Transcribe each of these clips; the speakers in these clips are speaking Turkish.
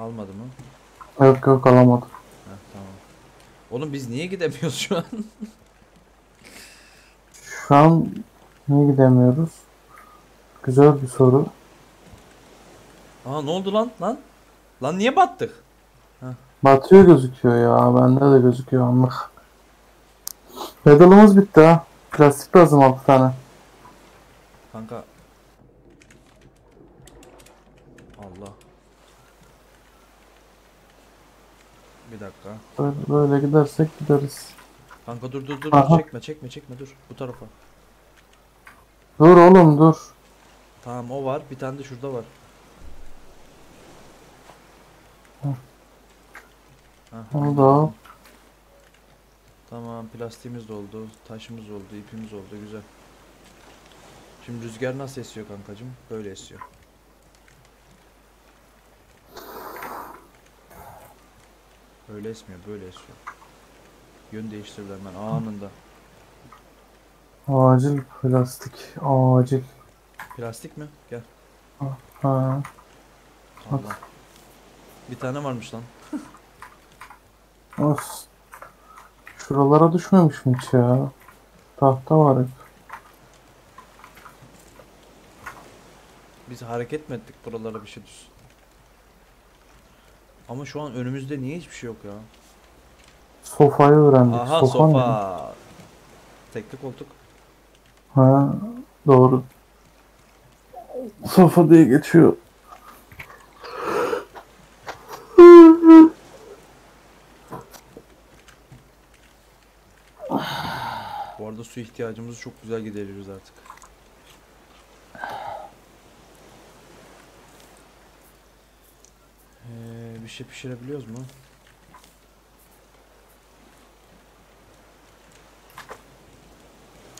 Almadı mı? Yok yok alamadım. Heh, tamam. Oğlum biz niye gidemiyoruz şu an? Şu an niye gidemiyoruz? Güzel bir soru. Aa ne oldu lan lan? Lan niye battık? Batıyor gözüküyor ya. Bende de gözüküyor anlık. Pedalımız bitti ha. Plastik lazım 6 tane. Kanka. Allah. Bir dakika. Böyle, böyle gidersek gideriz. Kanka dur dur dur Aha. çekme çekme çekme dur bu tarafa. Dur oğlum dur. Tamam o var bir tane de şurada var. Onu da. Tamam plastiğimiz de oldu, taşımız oldu, ipimiz oldu güzel. Şimdi rüzgar nasıl esiyor kankacım? Böyle esiyor. Öyle esmiyor, böyle esiyor. Yön değiştirdiler hemen anında. Acil plastik. Acil. Plastik mi? Gel. Ha. Allah. Bir tane varmış lan. Of. Şuralara düşmemiş mi hiç ya? Tahta var hep. Biz hareket mi ettik buralara bir şey düşsün. Ama şu an önümüzde niye hiçbir şey yok ya? Sofayı öğrendik. Aha Sofa sofa. Tekli koltuk. Ha, doğru. Sofa diye geçiyor. Bu arada su ihtiyacımızı çok güzel gideriyoruz artık. Ee, bir şey pişirebiliyoruz mu?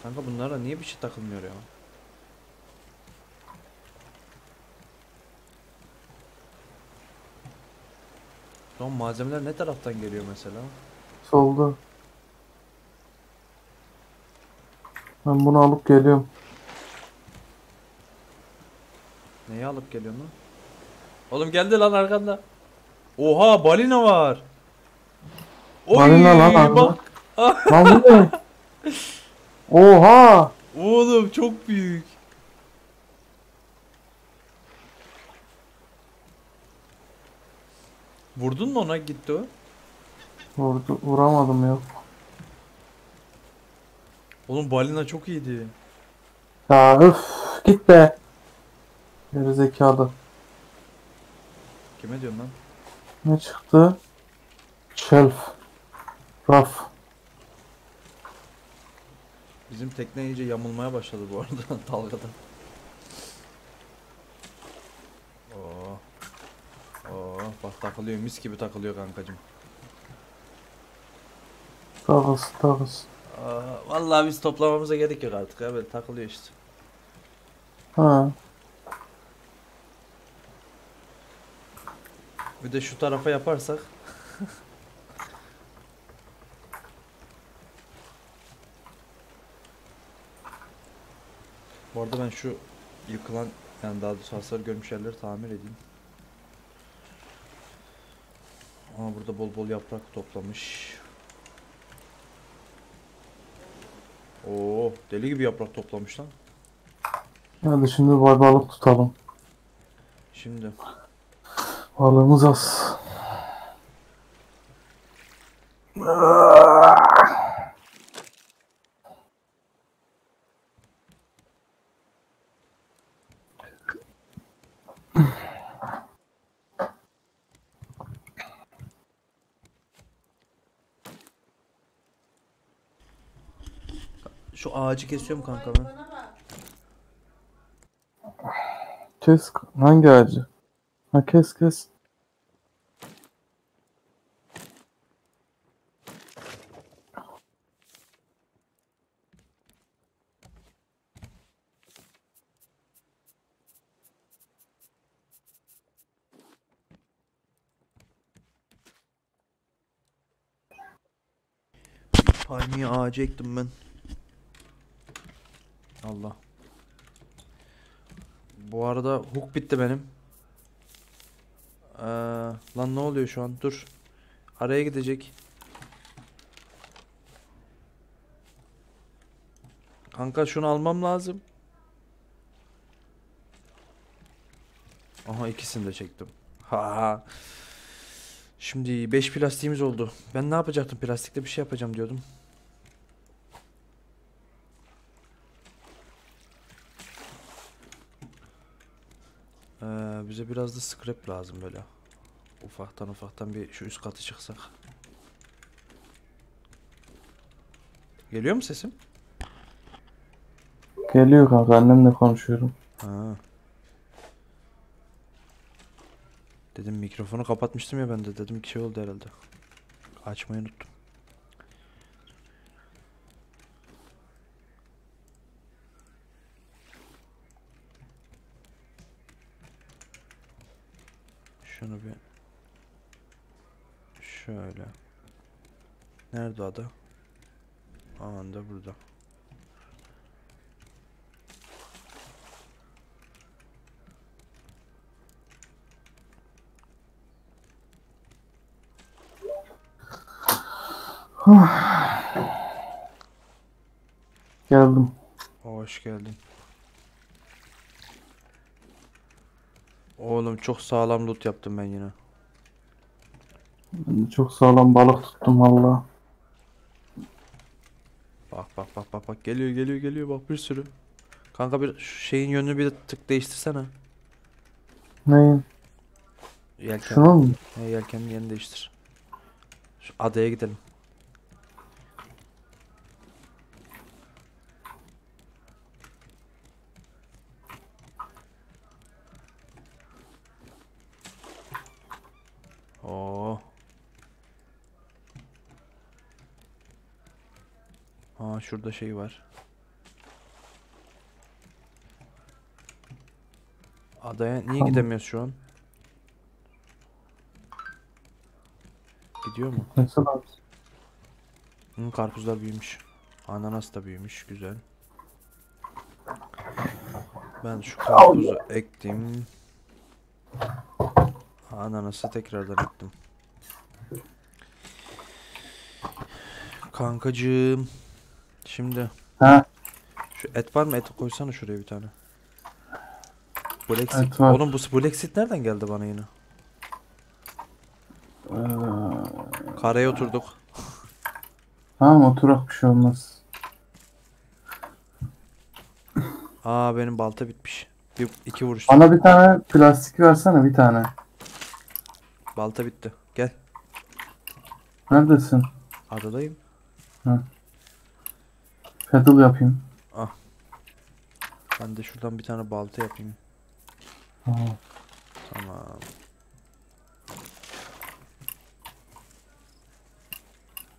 Kanka bunlara niye bir şey takılmıyor ya? Tamam malzemeler ne taraftan geliyor mesela? Solda. Ben bunu alıp geliyorum. Neyi alıp geliyorsun lan? Oğlum geldi lan arkanda. Oha balina var. Oy, Balina lan bak. Lan bu ne? Oha! Oğlum çok büyük. Vurdun mu ona gitti o? Vurdu, vuramadım yok. Oğlum balina çok iyiydi. Ya öf git be. Geri zekalı. Kime diyorsun lan? Ne çıktı? Shelf. Raf. Bizim tekne iyice yamulmaya başladı bu arada dalgada. Oo. Oo, bak takılıyor mis gibi takılıyor kankacım. Takılsın takılsın. Aa, vallahi biz toplamamıza gerek yok artık ya böyle takılıyor işte. Ha. Bir de şu tarafa yaparsak. Bu arada ben şu yıkılan yani daha doğrusu hasar görmüş yerleri tamir edeyim. Aa burada bol bol yaprak toplamış. Oo deli gibi yaprak toplamış lan. Hadi şimdi bay balık tutalım. Şimdi Balığımız az. şu ağacı kesiyorum kanka ben. Kes. Hangi ağacı? Ha kes kes. Palmiye ağacı ektim ben. Allah. Bu arada hook bitti benim. Ee, Lan ne oluyor şu an? Dur. Araya gidecek. Kanka şunu almam lazım. Aha ikisini de çektim. Ha. Şimdi 5 plastiğimiz oldu. Ben ne yapacaktım? Plastikte bir şey yapacağım diyordum. Ee, bize biraz da scrap lazım böyle. Ufaktan ufaktan bir şu üst katı çıksak. Geliyor mu sesim? Geliyor kanka annemle konuşuyorum. Ha. Dedim mikrofonu kapatmıştım ya ben de dedim ki şey oldu herhalde. Açmayı unuttum. Şunu bir şöyle. Nerede ada? Anda burada. Geldim. Hoş geldin. Oğlum çok sağlam loot yaptım ben yine. Ben de çok sağlam balık tuttum valla. Bak bak bak bak bak geliyor geliyor geliyor bak bir sürü. Kanka bir şu şeyin yönünü bir tık değiştirsene. Neyin? Yelken. Şunu mu? He, yelkenin yerini değiştir. Şu adaya gidelim. Oo. Aa şurada şey var. Adaya niye gidemiyoruz şu an? Gidiyor mu? Nasıl abi? Hı, karpuzlar büyümüş. Ananas da büyümüş. Güzel. Ben şu karpuzu ektim. Ananası tekrardan ektim. Kankacığım. Şimdi Ha? şu et var mı? Et koysana şuraya bir tane. Black seed. Et var. Oğlum bu Black seed nereden geldi bana yine? Ee, Karaya oturduk. tamam oturak bir şey olmaz. Aa benim balta bitmiş. Bir, iki vuruş. Bana bir tane plastik versene bir tane. Balta bitti. Gel. Neredesin? Adadayım. Pedal yapayım. Ben de şuradan bir tane balta yapayım. Tamam. Tamam.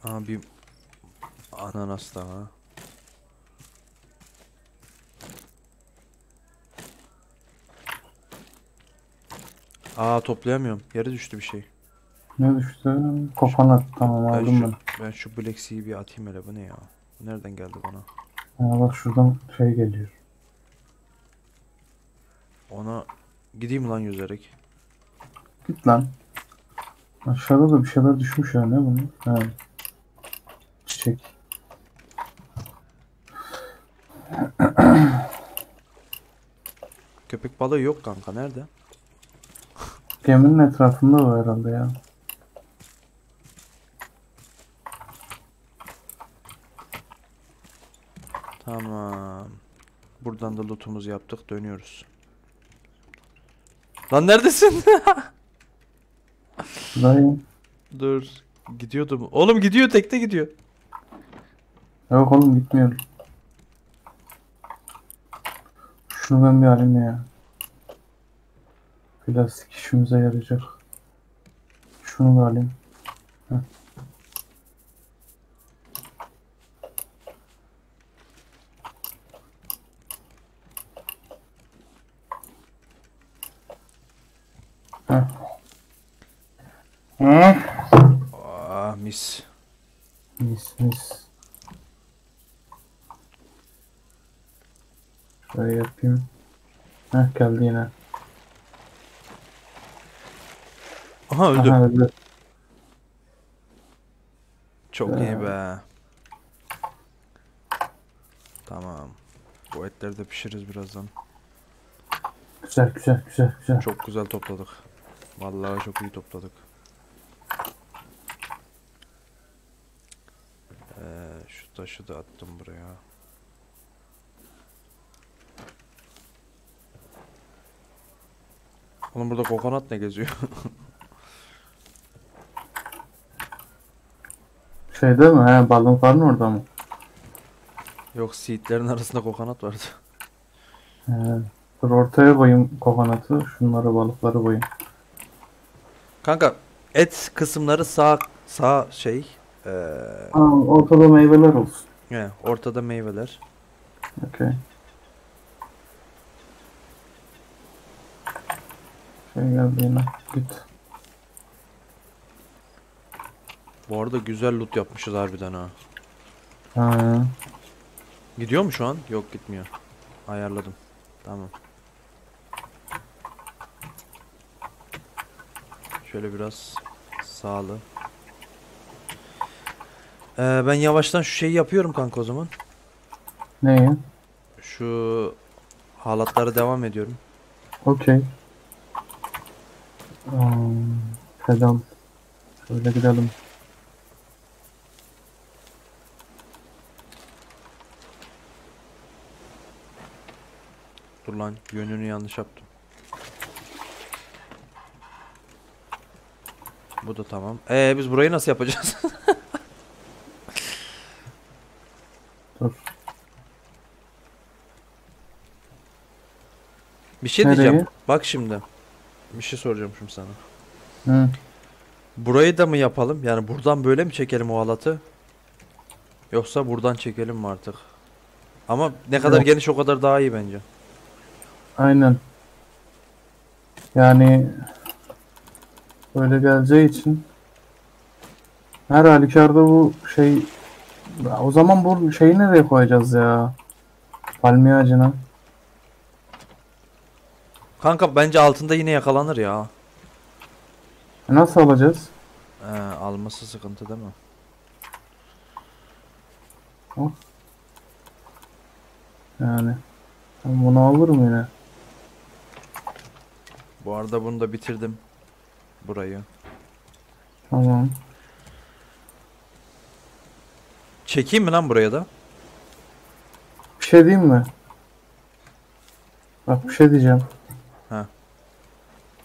Aa bir ananas daha. Aa toplayamıyorum. Yere düştü bir şey. Ne düştü? Kokonat. Tamam Ben aldım şu, ben. ben şu Black Sea'yi bir atayım hele. Bu ne ya? Nereden geldi bana? Ha, bak şuradan şey geliyor. Ona gideyim lan yüzerek. Git lan. Aşağıda da bir şeyler düşmüş ya ne bunun? Ha. Çiçek. Köpek balığı yok kanka. Nerede? Geminin etrafında o herhalde ya. Buradan da lootumuzu yaptık. Dönüyoruz. Lan neredesin? Dayı. Dur. Gidiyordum. Oğlum gidiyor tekte gidiyor. Yok oğlum gitmiyorum. Şunu ben bir alayım ya. Plastik işimize yarayacak. Şunu da alayım. Heh. Heh. Ah mis. Mis mis. Şöyle yapayım. Heh geldi yine. Aha öldü. Aha, öldü. Çok Ee. iyi be. Tamam. Bu etleri de pişiririz birazdan. Güzel güzel güzel güzel. Çok güzel topladık. Vallahi çok iyi topladık. Ee, şu taşı da attım buraya. Oğlum burada kokonat ne geziyor? Şeyde mi? He balıkların orada mı? Yok seedlerin arasında kokonat vardı. He. Dur ortaya koyayım kokonatı. Şunları balıkları koyayım. Kanka et kısımları sağ sağ şey ee, Ha, ortada meyveler olsun. he, ortada meyveler. Okey. Şey geldi yine. Git. Bu arada güzel loot yapmışız harbiden ha. Ha. Gidiyor mu şu an? Yok gitmiyor. Ayarladım. Tamam. Şöyle biraz sağlı. Ee, ben yavaştan şu şeyi yapıyorum kanka o zaman. Neyi? Şu halatlara devam ediyorum. Okey. Um, pedal. Şöyle gidelim. Dur lan yönünü yanlış yaptım. Bu da tamam. Ee biz burayı nasıl yapacağız? Bir şey Nereye? diyeceğim. Bak şimdi. Bir şey soracağım şimdi sana. Hı. Burayı da mı yapalım? Yani buradan böyle mi çekelim o halatı? Yoksa buradan çekelim mi artık? Ama ne kadar Yok. geniş o kadar daha iyi bence. Aynen. Yani böyle geleceği için her halükarda bu şey o zaman bu şeyi nereye koyacağız ya? Palmiye ağacına. Kanka bence altında yine yakalanır ya. E nasıl alacağız? Ee, alması sıkıntı değil mi? Yani. Ben bunu alırım yine. Bu arada bunu da bitirdim. Burayı. Tamam. Çekeyim mi lan buraya da? Bir şey diyeyim mi? Bak bir şey diyeceğim.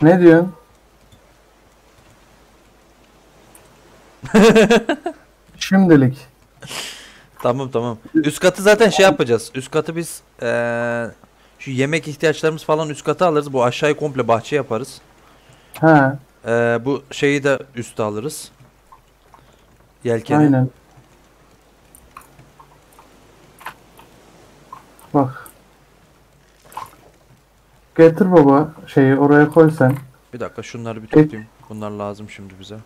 Ha. Ne diyorsun? Şimdilik. Tamam tamam. Üst katı zaten şey yapacağız. Üst katı biz ee, şu yemek ihtiyaçlarımız falan üst kata alırız. Bu aşağıyı komple bahçe yaparız. He, Ee, bu şeyi de üste alırız. Yelkeni. aynen. Bak. Getir baba şeyi oraya koy sen. Bir dakika şunları bir tutayım. Bunlar lazım şimdi bize.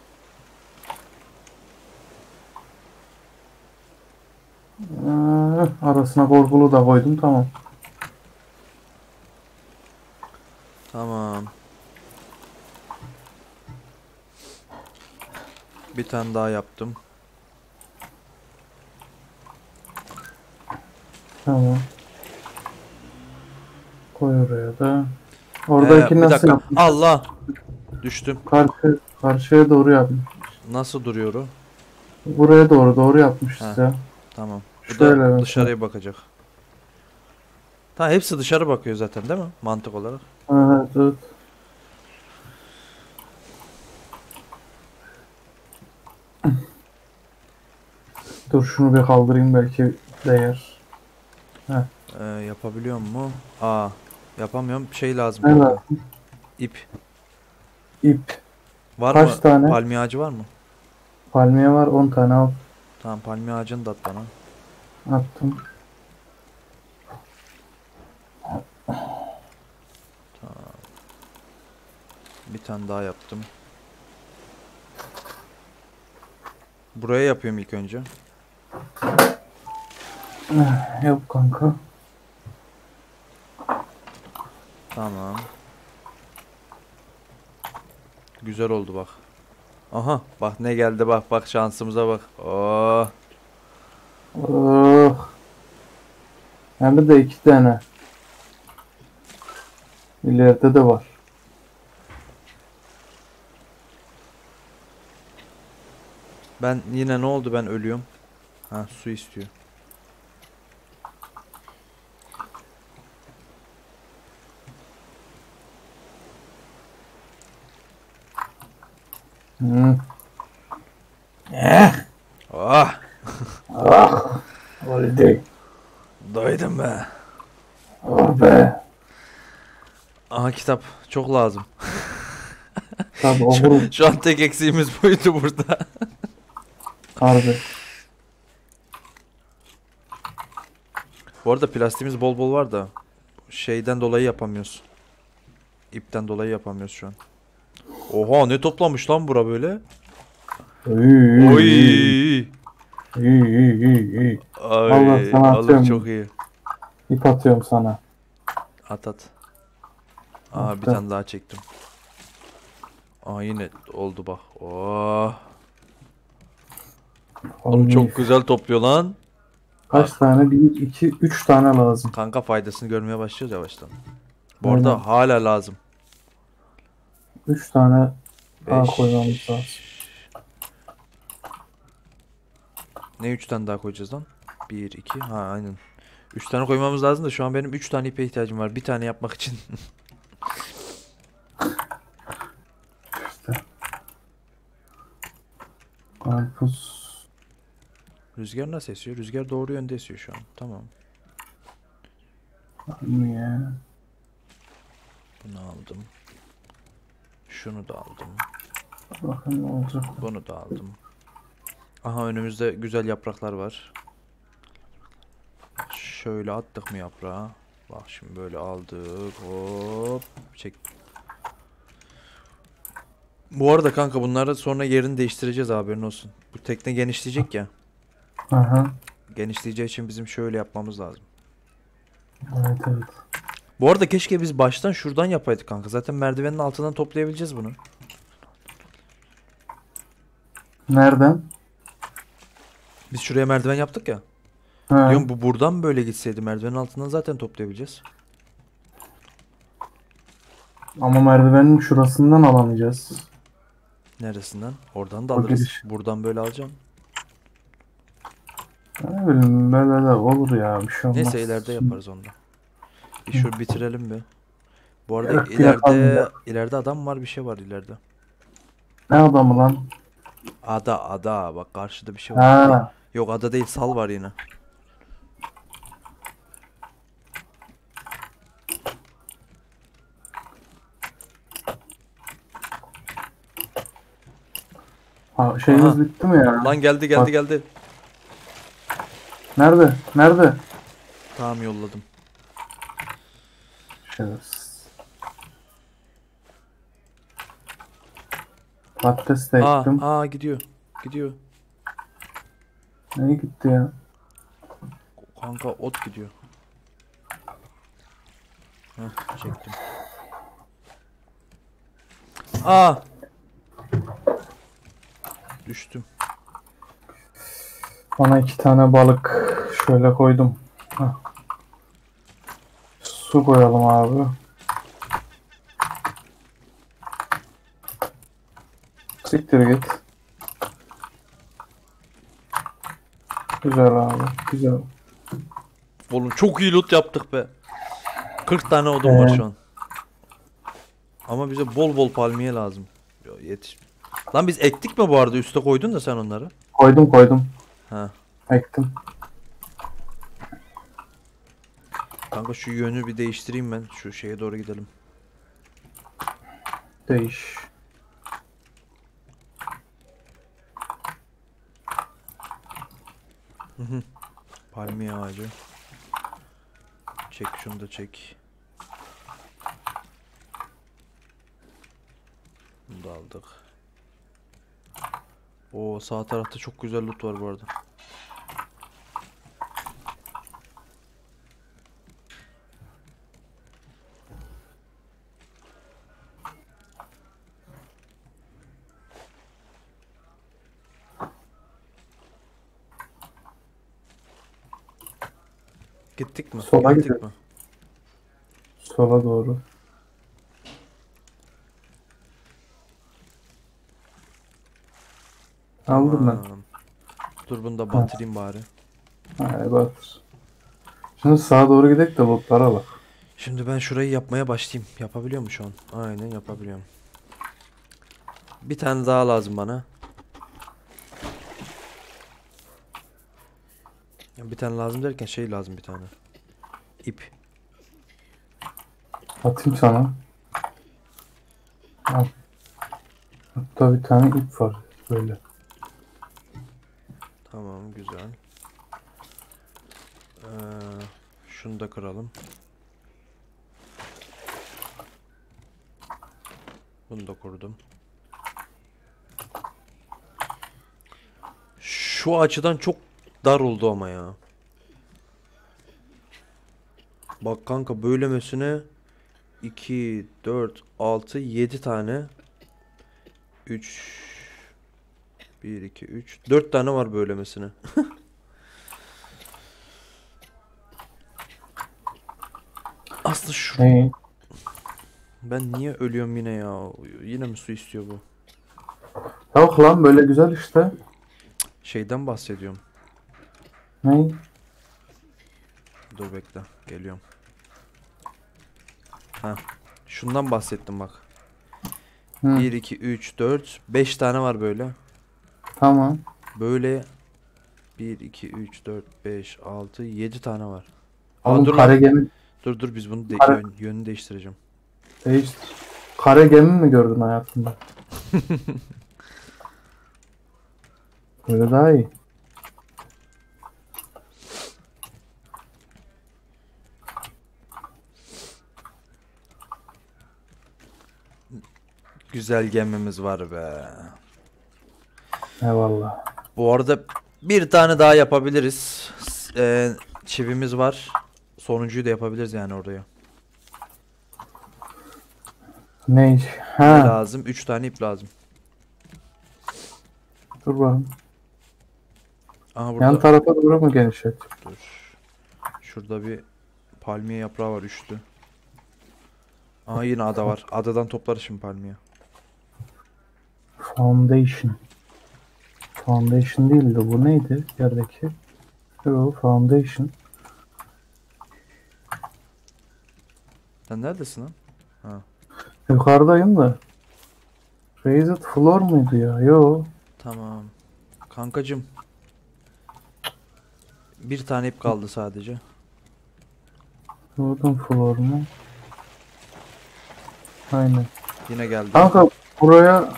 Ee, arasına korkulu da koydum tamam. Tamam. Bir tane daha yaptım. Tamam. Koy oraya da. Oradaki Ee, nasıl yapmış? Allah. Düştüm. Karşı, karşıya doğru yapmış. Nasıl duruyor o? Buraya doğru doğru yapmış Ha. size. Tamam. Bu Şöyle da mesela. dışarıya bakacak. Tamam hepsi dışarı bakıyor zaten değil mi? Mantık olarak. Evet, evet. Dur şunu bir kaldırayım belki değer. Ee, yapabiliyor mu? Aa, yapamıyorum. Şey lazım. Ne lazım? İp. İp. Var Kaç mı? tane? Palmiye ağacı var mı? Palmiye var 10 tane al. Tamam palmiye ağacını da at bana. Attım. Bir tane daha yaptım. Buraya yapıyorum ilk önce. Yok kanka. Tamam. Güzel oldu bak. Aha bak ne geldi bak bak şansımıza bak. Oh. Oh. Hem de iki tane. İleride de var. Ben yine ne oldu ben ölüyorum. Ha su istiyor. Hı. Ah Ah. Öldü. doydum be. Oh be. Aha kitap çok lazım. Tabi okurum. Şu an tek eksiğimiz buydu burada. Harbi. Bu arada plastiğimiz bol bol var da şeyden dolayı yapamıyoruz. İpten dolayı yapamıyoruz şu an. Oha ne toplamış lan bura böyle? Oy. İyi iyi iyi iyi. Ay, Vallahi sana atıyorum. çok iyi. İp atıyorum sana. At at. Aa bir Attım. tane daha çektim. Aa yine oldu bak. Oh. Oğlum Oy. çok güzel topluyor lan. Kaç tane? Bir, iki, üç tane lazım. Kanka faydasını görmeye başlıyoruz yavaştan. Bu arada Aynen. hala lazım. Üç tane daha Beş. koymamız lazım. Ne 3 tane daha koyacağız lan? 1 2 ha aynen. 3 tane koymamız lazım da şu an benim 3 tane ipe ihtiyacım var. Bir tane yapmak için. Karpuz. Rüzgar nasıl esiyor? Rüzgar doğru yönde esiyor şu an. Tamam. Niye? Bunu aldım. Şunu da aldım. Bakın ne olacak. Bunu da aldım. Aha önümüzde güzel yapraklar var. Şöyle attık mı yaprağı? Bak şimdi böyle aldık. Hop. Çek. Bu arada kanka bunları sonra yerini değiştireceğiz haberin olsun. Bu tekne genişleyecek ya. Aha. Genişleyeceği için bizim şöyle yapmamız lazım. Evet evet. Bu arada keşke biz baştan şuradan yapaydık kanka. Zaten merdivenin altından toplayabileceğiz bunu. Nereden? Biz şuraya merdiven yaptık ya. Ha. Diyorum bu buradan böyle gitseydi merdivenin altından zaten toplayabileceğiz. Ama merdivenin şurasından alamayacağız. Neresinden? Oradan da O alırız. giriş. Buradan böyle alacağım. Ne bileyim böyle de olur ya bir şey olmaz. Neyse ileride yaparız onu da. Şur bitirelim bir. Bu arada yapalım ileride ileride adam var bir şey var ileride. Ne adamı lan? Ada ada bak karşıda bir şey var. Ha. Yok ada değil sal var yine. ha şeyimiz Aha. bitti mi ya? Lan geldi geldi Bak. geldi. Nerede? Nerede? Tamam yolladım. Şerefsiz. Patates de Aa, ektim. aa gidiyor. Gidiyor. Neye gitti ya? Kanka ot gidiyor. Heh, çektim. Aa! Düştüm. Bana iki tane balık şöyle koydum. Hah. Su koyalım abi. Siktir git. Güzel abi. Güzel. Oğlum çok iyi loot yaptık be. 40 tane odun var Ee. şu an. Ama bize bol bol palmiye lazım. Yo, yetiş. Lan biz ektik mi bu arada? Üste koydun da sen onları. Koydum koydum. Ha. Ektim. Kanka şu yönü bir değiştireyim ben. Şu şeye doğru gidelim. Değiş. Palmiye ağacı. Çek şunu da çek. Bunu da aldık. O sağ tarafta çok güzel loot var bu arada. Gittik mi? Sola Gittik gidelim. mi? Sola doğru. Aldım ben. Tamam. Dur bunu da batırayım bari. Hay batır. Şimdi sağa doğru gidelim de botlara bak. Şimdi ben şurayı yapmaya başlayayım. Yapabiliyor mu şu an? Aynen yapabiliyorum. Bir tane daha lazım bana. Ya bir tane lazım derken şey lazım bir tane. İp. Atayım sana. Al. Hatta bir tane ip var. Böyle. Tamam güzel. Ee, şunu da kıralım. Bunu da kurdum. Şu açıdan çok dar oldu ama ya. Bak kanka böylemesine 2, 4, 6, 7 tane 3 1, 2, 3 4 tane var böylemesine. Aslında şu ben niye ölüyorum yine ya? Yine mi su istiyor bu? Yok lan böyle güzel işte. Şeyden bahsediyorum. Ne? Dur bekle. Geliyorum. Ha. Şundan bahsettim bak. Hı, 1 2 3 4 5 tane var böyle. tamam. Böyle 1 2 3 4 5 6 7 tane var. Aa, Oğlum dur kare lan. gemi Dur dur biz bunu de- Ara- yön- yönünü değiştireceğim. değiştir. Kare gemi mi gördün hayatında? Böyle daha iyi. Güzel gemimiz var be. Eyvallah. Bu arada bir tane daha yapabiliriz. Eee, çivimiz var. Sonuncuyu da yapabiliriz yani oraya. Ne? Ne Ha, lazım? 3 tane ip lazım. dur bakalım. Aha burada. Yan tarafa doğru mu genişlet? Dur. Şurada bir palmiye yaprağı var üçlü. Aha yine ada var. Adadan toplarız şimdi palmiye. Foundation. Foundation değildi bu neydi yerdeki? Yo, foundation. Sen neredesin lan? Yukarıdayım da. Raised floor muydu ya? Yo. Tamam. Kankacım. Bir tane ip kaldı sadece. Wooden floor mu? Aynen. Yine geldi. Kanka buraya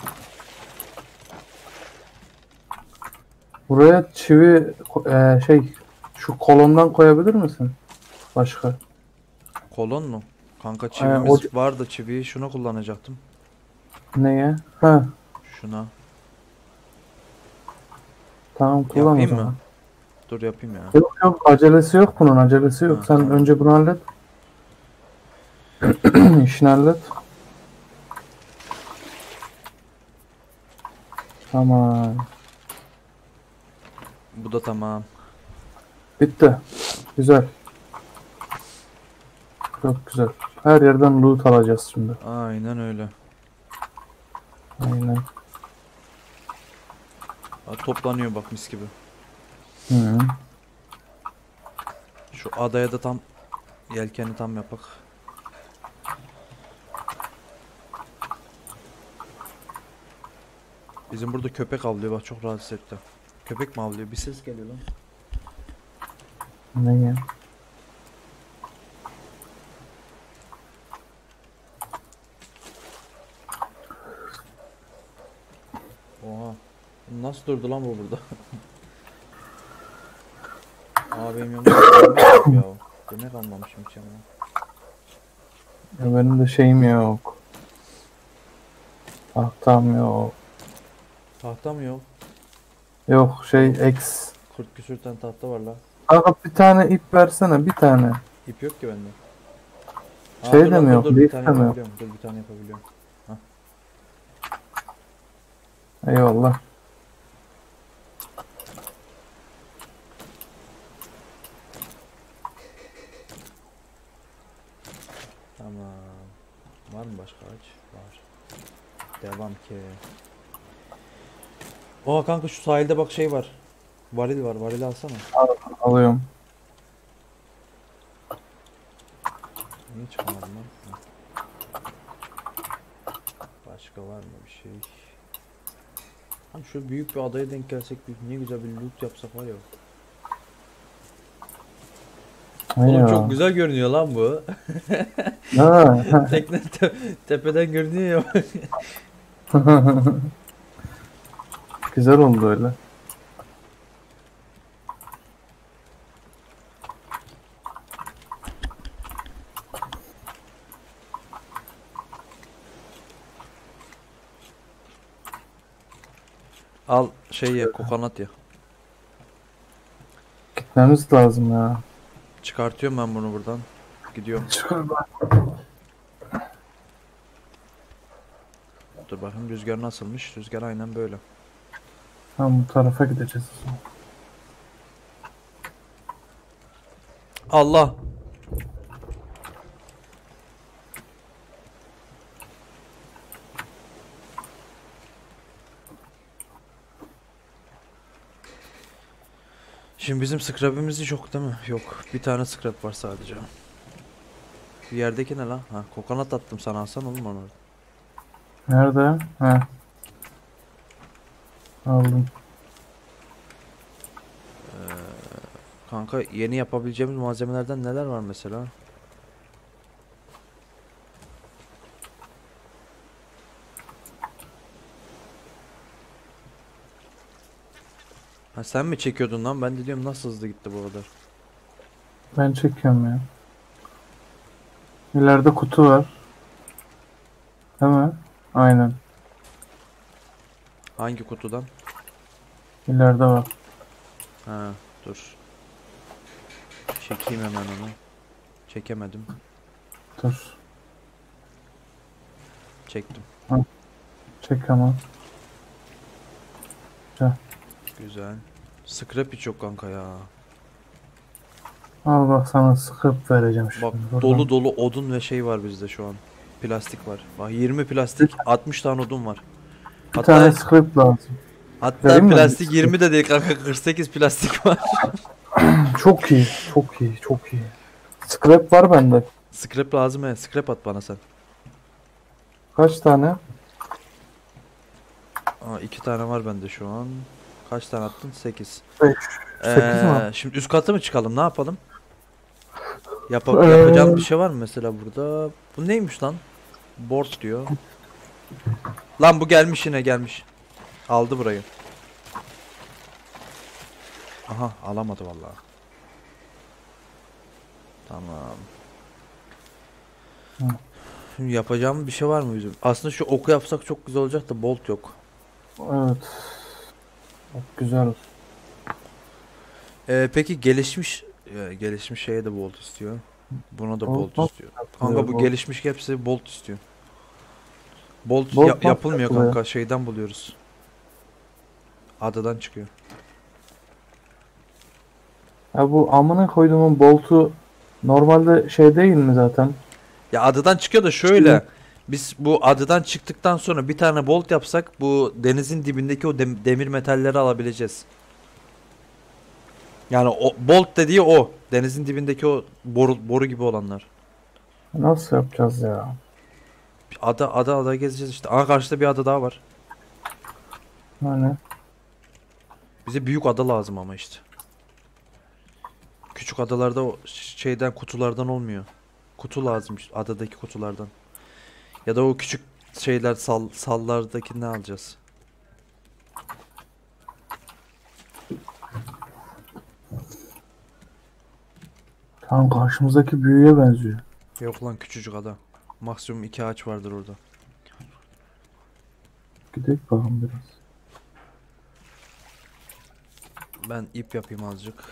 buraya çivi e, şey şu kolondan koyabilir misin? Başka. Kolon mu? Kanka Ee, çivimiz o- var da çiviyi şuna kullanacaktım. Neye? Ha, Şuna. tamam kullan o Yapayım zaman. mı? Dur yapayım ya. Yok yok acelesi yok bunun acelesi yok. Ha, Sen tamam. önce bunu hallet. İşini hallet. Tamam. Bu da tamam. Bitti. Güzel. Çok güzel. Her yerden loot alacağız şimdi. Aynen öyle. Aynen. Ha, toplanıyor bak mis gibi. Hı. Şu adaya da tam yelkeni tam yapak. Bizim burada köpek avlıyor bak çok rahatsız etti. Köpek mi avlıyor? Bir ses geliyor lan. Ne ya? Oha. Nasıl durdu lan bu burada? Aa benim yanımda yok ya. Yemek almamışım hiç yanıma. Ya benim de şeyim yok. Tahtam yok. Tahta mı yok? Yok şey X. 40 küsür tane tahta var la. Kanka bir tane ip versene bir tane. İp yok ki bende. Şey dur, de mi dur, yok, Dur, bir tane istemiyor. yapabiliyorum. Dur bir tane yapabiliyorum. Eyvallah. Tamam. Var mı başka ağaç? Var. Devam ki. Oha kanka şu sahilde bak şey var. Varil var. Varil alsana. Alıyorum. Niye çıkamadım lan? Başka var mı bir şey? Hani şöyle büyük bir adaya denk gelsek bir ne güzel bir loot yapsak var ya. Oğlum Hayır. çok güzel görünüyor lan bu. Tekne te- tepeden görünüyor ya. Güzel oldu öyle. Al şey ye kokonat ya. Gitmemiz lazım ya. Çıkartıyorum ben bunu buradan. Gidiyorum. Çıkar bak. Dur bakayım rüzgar nasılmış. Rüzgar aynen böyle. Tamam bu tarafa gideceğiz. Allah. Şimdi bizim scrap'imiz hiç yok değil mi? Yok. Bir tane scrap var sadece. Bir yerdeki ne lan? Ha, kokonat attım sana alsan oğlum onu. Nerede? Ha. Aldım. Kanka yeni yapabileceğimiz malzemelerden neler var mesela? Ha sen mi çekiyordun lan? Ben de diyorum nasıl hızlı gitti bu kadar. Ben çekiyorum ya. İleride kutu var. Değil mi? Aynen. Hangi kutudan? İleride var. Ha dur. Çekeyim hemen onu. Çekemedim. Dur. Çektim. Çek ama. Güzel. Scrap hiç yok kanka ya. Al bak sana sıkıp vereceğim şimdi. Bak buradan. dolu dolu odun ve şey var bizde şu an. Plastik var. Bak 20 plastik 60 tane odun var. Bir Hatta tane script lazım. hatta Vereyim mi? plastik 20 de değil kanka 48 plastik var. Çok iyi. Çok iyi. Çok iyi. Scrap var bende. Scrap lazım he. Scrap at bana sen. Kaç tane? Aa, iki tane var bende şu an. Kaç tane attın? 8. Beş. Sekiz mi? şimdi üst kata mı çıkalım? Ne yapalım? Yap Ee, yapacağım bir şey var mı mesela burada? Bu neymiş lan? Board diyor. Lan bu gelmiş yine gelmiş. Aldı burayı. Aha alamadı vallahi. Tamam. Hı. Şimdi yapacağım bir şey var mı bizim? Aslında şu oku yapsak çok güzel olacak da bolt yok. Evet. Bak güzel. Ee, peki gelişmiş e, gelişmiş şeye de bolt istiyor. Buna da Bolt bolt istiyor. Kanka bu Bolt. gelişmiş hepsi bolt istiyor. Bolt, Bolt ya- yapılmıyor yapılıyor? kanka şeyden buluyoruz. Adadan çıkıyor. Ya bu amına koyduğumun boltu normalde şey değil mi zaten? Ya adadan çıkıyor da şöyle. Biz bu adadan çıktıktan sonra bir tane bolt yapsak bu denizin dibindeki o dem- demir metalleri alabileceğiz. Yani o bolt dediği o. Denizin dibindeki o boru, boru gibi olanlar. Nasıl yapacağız ya? Ada ada ada gezeceğiz işte. Aa karşıda bir ada daha var. Hani Bize büyük ada lazım ama işte. Küçük adalarda o şeyden kutulardan olmuyor. Kutu lazım işte, adadaki kutulardan. Ya da o küçük şeyler sal sallardaki ne alacağız? tam karşımızdaki büyüye benziyor. Yok lan küçücük ada. Maksimum iki ağaç vardır orada. Gidelim bakalım biraz. Ben ip yapayım azıcık.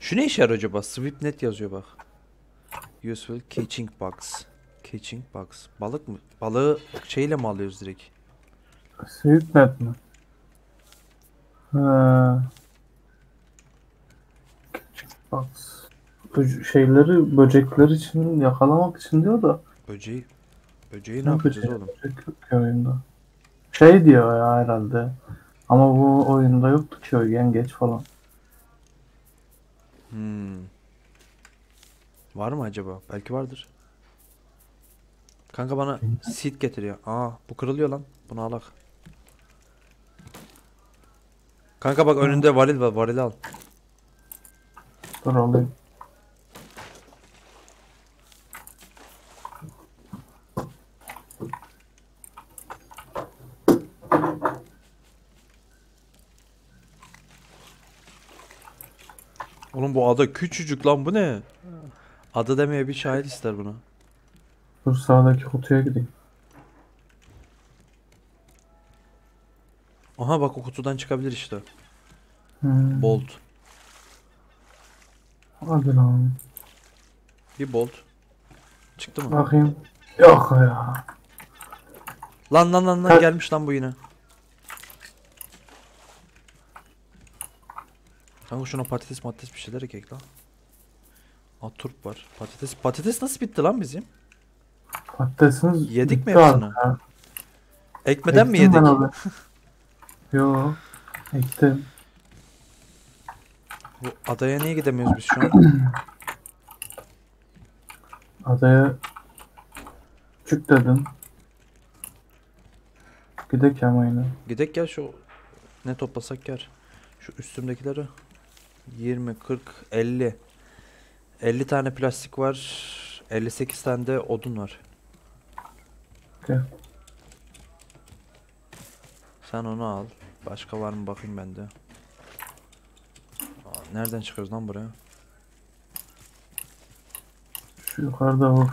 Şu ne işe yarıyor acaba? Sweepnet yazıyor bak. Useful catching box. Catching box. Balık mı? Balığı şeyle mi alıyoruz direkt? Sweetnet mi? Ha. Bu şeyleri böcekler için yakalamak için diyor da Böceği Böceği ne yapacağız oğlum? Böcek yok ki oyunda. Şey diyor ya herhalde. Ama bu oyunda yoktu ki o yengeç falan. Hmm. Var mı acaba? Belki vardır. Kanka bana seed getir ya. Aa bu kırılıyor lan. Bunu alak. Kanka bak önünde varil var. Varil al. Dur alayım. Oğlum bu ada küçücük lan bu ne? Ada demeye bir şahit ister bunu. Dur sağdaki kutuya gideyim. Aha bak o kutudan çıkabilir işte. Hmm. Bolt. Hadi lan. Bir bolt. Çıktı mı? Bakayım. Yok ya. Lan lan lan lan gelmiş lan bu yine. Kanka şuna patates patates bir şeyler ekek lan. Aa turp var. Patates patates nasıl bitti lan bizim? Patatesiniz Yedik mi hepsini? Ekmeden mi Ektim yedik? ben abi. Yo. Ektim. Bu adaya niye gidemiyoruz biz şu an? Adaya küçük dedin. Gidek ama yine. Gidek gel şu ne toplasak gel. Şu üstümdekileri 20, 40, 50. 50 tane plastik var. 58 tane de odun var. Gel. Sen onu al. Başka var mı bakayım bende. Aa, nereden çıkıyoruz lan buraya? Şu yukarıda vur.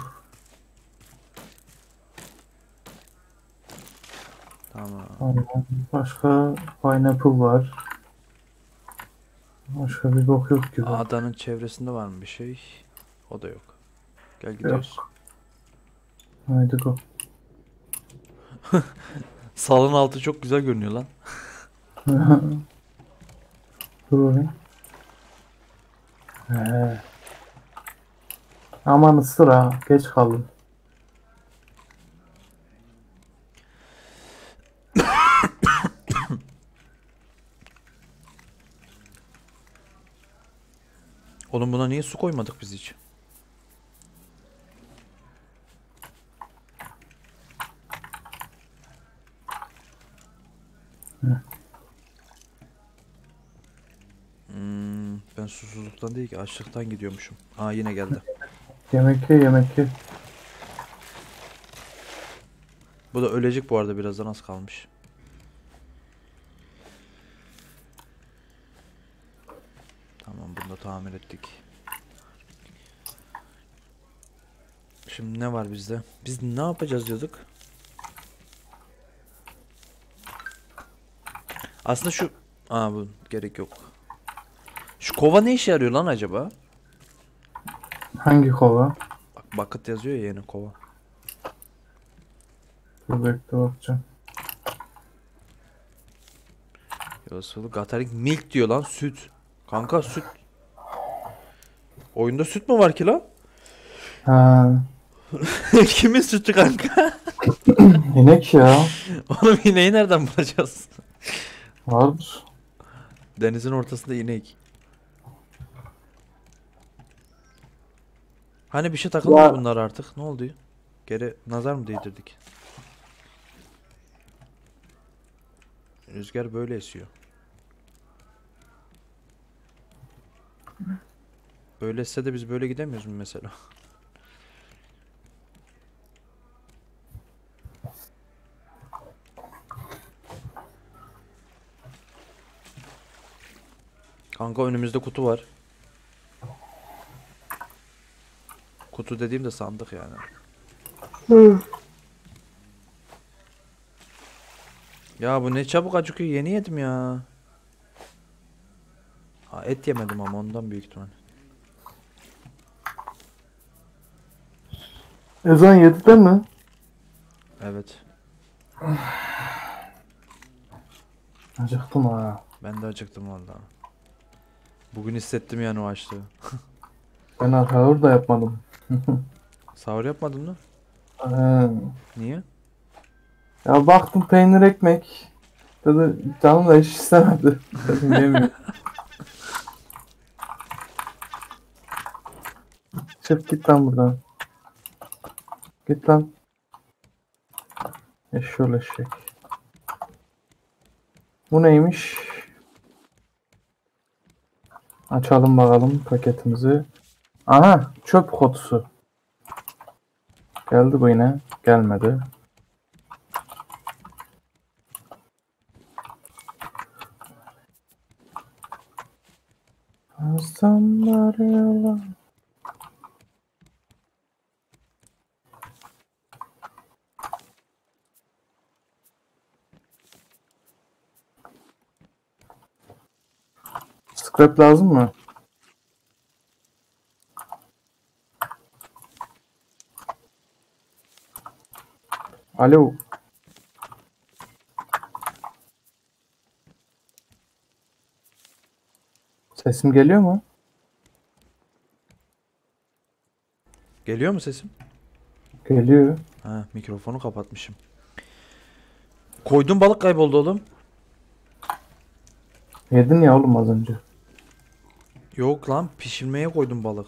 Tamam. Başka pineapple var. Başka bir bok yok gibi. Adanın çevresinde var mı bir şey? O da yok. Gel gidiyoruz. Haydi go. Salın altı çok güzel görünüyor lan. Dur bakayım. He. Aman ısır ha. Geç kaldım. Oğlum buna niye su koymadık biz hiç? Hmm, ben susuzluktan değil ki açlıktan gidiyormuşum. Aa yine geldi. Yemek ye yemek ye. Bu da ölecek bu arada birazdan az kalmış. Tamam bunu da tamir ettik. Şimdi ne var bizde? Biz ne yapacağız diyorduk? Aslında şu... Aa bu gerek yok. Şu kova ne işe yarıyor lan acaba? Hangi kova? Bak bucket yazıyor ya yeni kova. Dur bekle bakacağım. Yosulu Gatarik milk diyor lan süt. Kanka süt. Oyunda süt mü var ki lan? Ha, Kimin sütü kanka? inek ya. Oğlum ineği nereden bulacağız? Vardır. Denizin ortasında inek. Hani bir şey takıldı Ya- bunlar artık? Ne oldu? Geri nazar mı değdirdik? Rüzgar böyle esiyor. Böyle esse de biz böyle gidemiyoruz mu mesela? Kanka önümüzde kutu var. Kutu dediğim de sandık yani. Ya bu ne çabuk acıkıyor. Yeni yedim ya. Ha, et yemedim ama ondan büyük ihtimal. Ezan 7'de mi? Evet. Acıktım ha. Ben de acıktım valla. Bugün hissettim yani o açlığı. Ben arkadaşlar da yapmadım. Sahur yapmadın mı? Ee, Niye? ya baktım peynir ekmek. Dedi canım da hiç istemedi. Dedim yemiyorum. Çık git lan buradan. Git lan. Eşşoğlu eşek. Bu neymiş? Açalım bakalım paketimizi. Aha çöp kutusu. Geldi bu yine. Gelmedi. Scrap lazım mı? Alo. Sesim geliyor mu? Geliyor mu sesim? Geliyor. Ha mikrofonu kapatmışım. Koyduğum balık kayboldu oğlum. Yedin ya oğlum az önce. Yok lan pişirmeye koydum balık.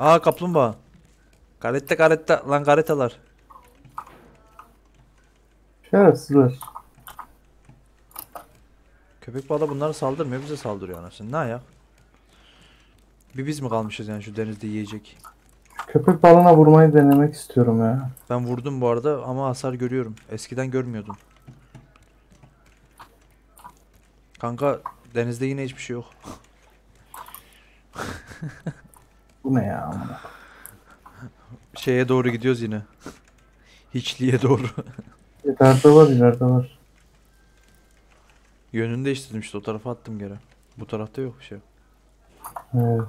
Aa kaplumbağa. Karette karette lan karetalar. Şerefsizler. Köpek balığı bunlara saldırmıyor bize saldırıyor anasını. Ne ayak? Bir biz mi kalmışız yani şu denizde yiyecek? Köpek balığına vurmayı denemek istiyorum ya. Ben vurdum bu arada ama hasar görüyorum. Eskiden görmüyordum. Kanka denizde yine hiçbir şey yok. Bu ne ya? Şeye doğru gidiyoruz yine. Hiçliğe doğru. İleride var ileride var. Yönünü değiştirdim işte o tarafa attım geri. Bu tarafta yok bir şey. Evet.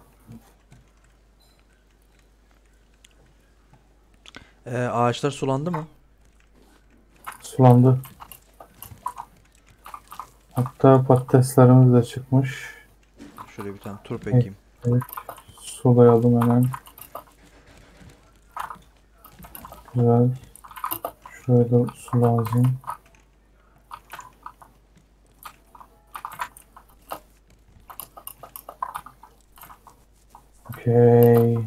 Ee, ağaçlar sulandı mı? Sulandı. Hatta patateslerimiz de çıkmış. Şöyle bir tane turp ekeyim. Sulayalım hemen. Güzel. Şuraya da su lazım. Okey.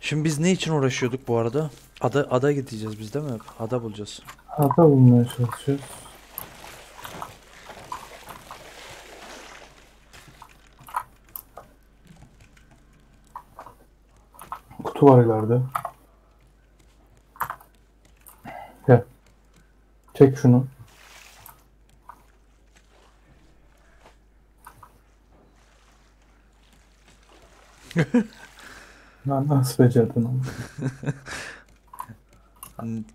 Şimdi biz ne için uğraşıyorduk bu arada? Ada ada gideceğiz biz değil mi? Ada bulacağız. Ada bulmaya çalışıyoruz. Kutu var ileride. Gel. Çek şunu. Lan nasıl becerdin onu?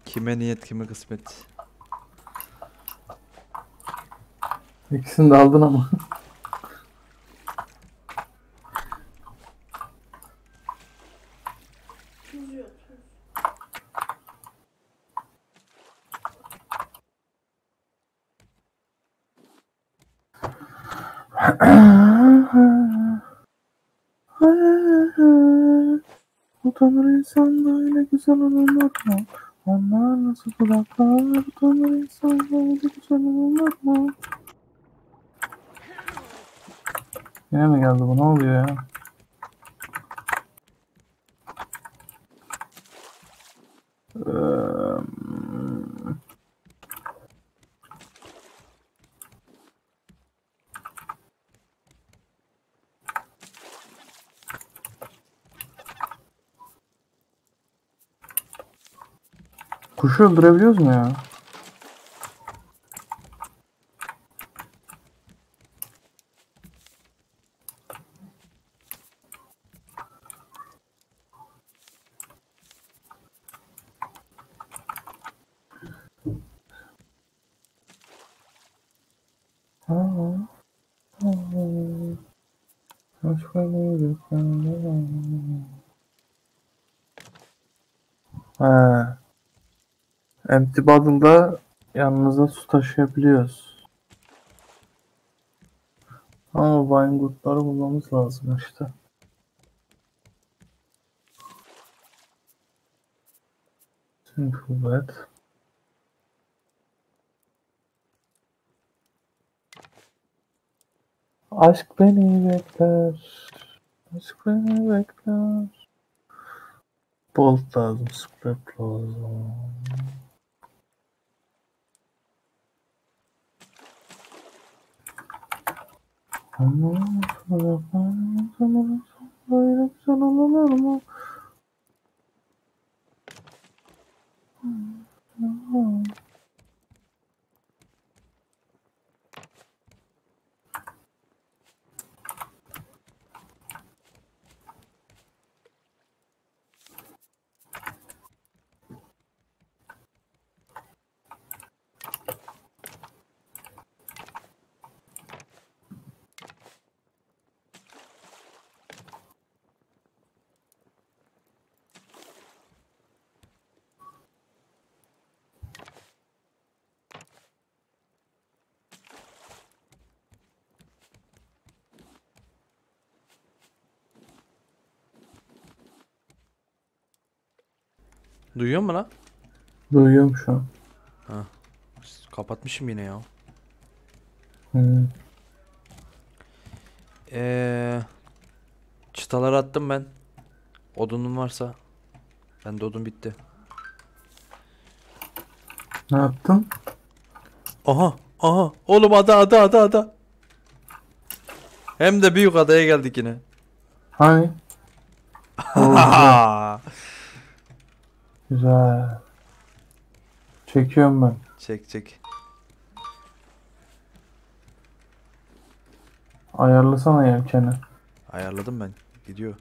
Kime niyet kime kısmet. İkisini de aldın ama. Utanır insan böyle güzel olunur mu? Onlar nasıl dudaklar? Utanır insan böyle güzel olunur mu? Yine mi geldi bu? Ne oluyor ya? Eee, Хорошо древлюзная. Empty bottle'da yanınıza su taşıyabiliyoruz. Ama Vinegood'ları bulmamız lazım işte. Simple bed. Aşk beni bekler. Aşk beni bekler. Bolt lazım, scrap lazım. Böyle Duyuyor musun lan? Duyuyorum şu an. Kapatmışım yine ya. Hmm. Ee, çıtaları attım ben. Odunun varsa. Bende odun bitti. Ne yaptın? Aha, aha. Oğlum ada ada ada ada. Hem de büyük adaya geldik yine. Hani? Güzel. Çekiyorum ben. çek çek. Ayarlasana yelkeni. Ayarladım ben. Gidiyor.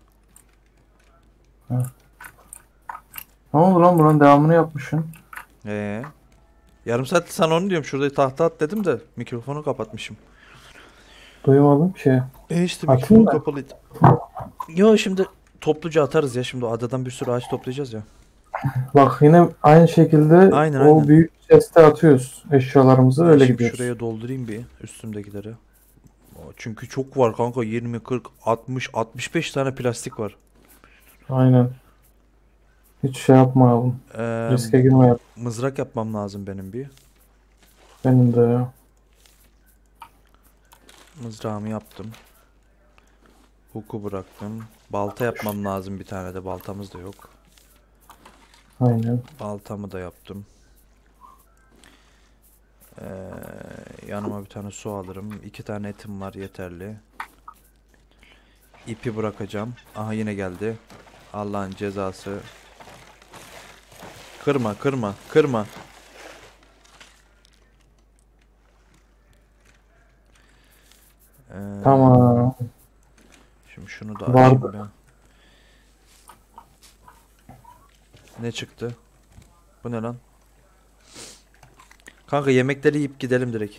Ne oldu lan buranın devamını yapmışsın. Ee, yarım saat sana onu diyorum. Şurada tahta at dedim de mikrofonu kapatmışım. Duymadım ki. E işte Atayım mikrofon mı? kapalıydı. Yo şimdi topluca atarız ya. Şimdi adadan bir sürü ağaç toplayacağız ya. Bak yine aynı şekilde Aynen, o aynen. büyük chest'e atıyoruz eşyalarımızı Ben öyle şimdi gidiyoruz. Şuraya doldurayım bir üstümdekileri. Çünkü çok var kanka 20, 40, 60, 65 tane plastik var. Aynen. Hiç şey yapmayalım. Ee, Riske girmeyelim. mızrak yapmam lazım benim bir. Benim de ya. Mızrağımı yaptım. Huku bıraktım. Balta yapmam lazım bir tane de baltamız da yok. Aynen. Baltamı da yaptım. Ee, yanıma bir tane su alırım. İki tane etim var yeterli. İpi bırakacağım. Aha yine geldi. Allah'ın cezası. Kırma kırma kırma. Ee, Tamam. Şimdi şunu da açayım ben. Ne çıktı? Bu ne lan? Kanka yemekleri yiyip gidelim direkt.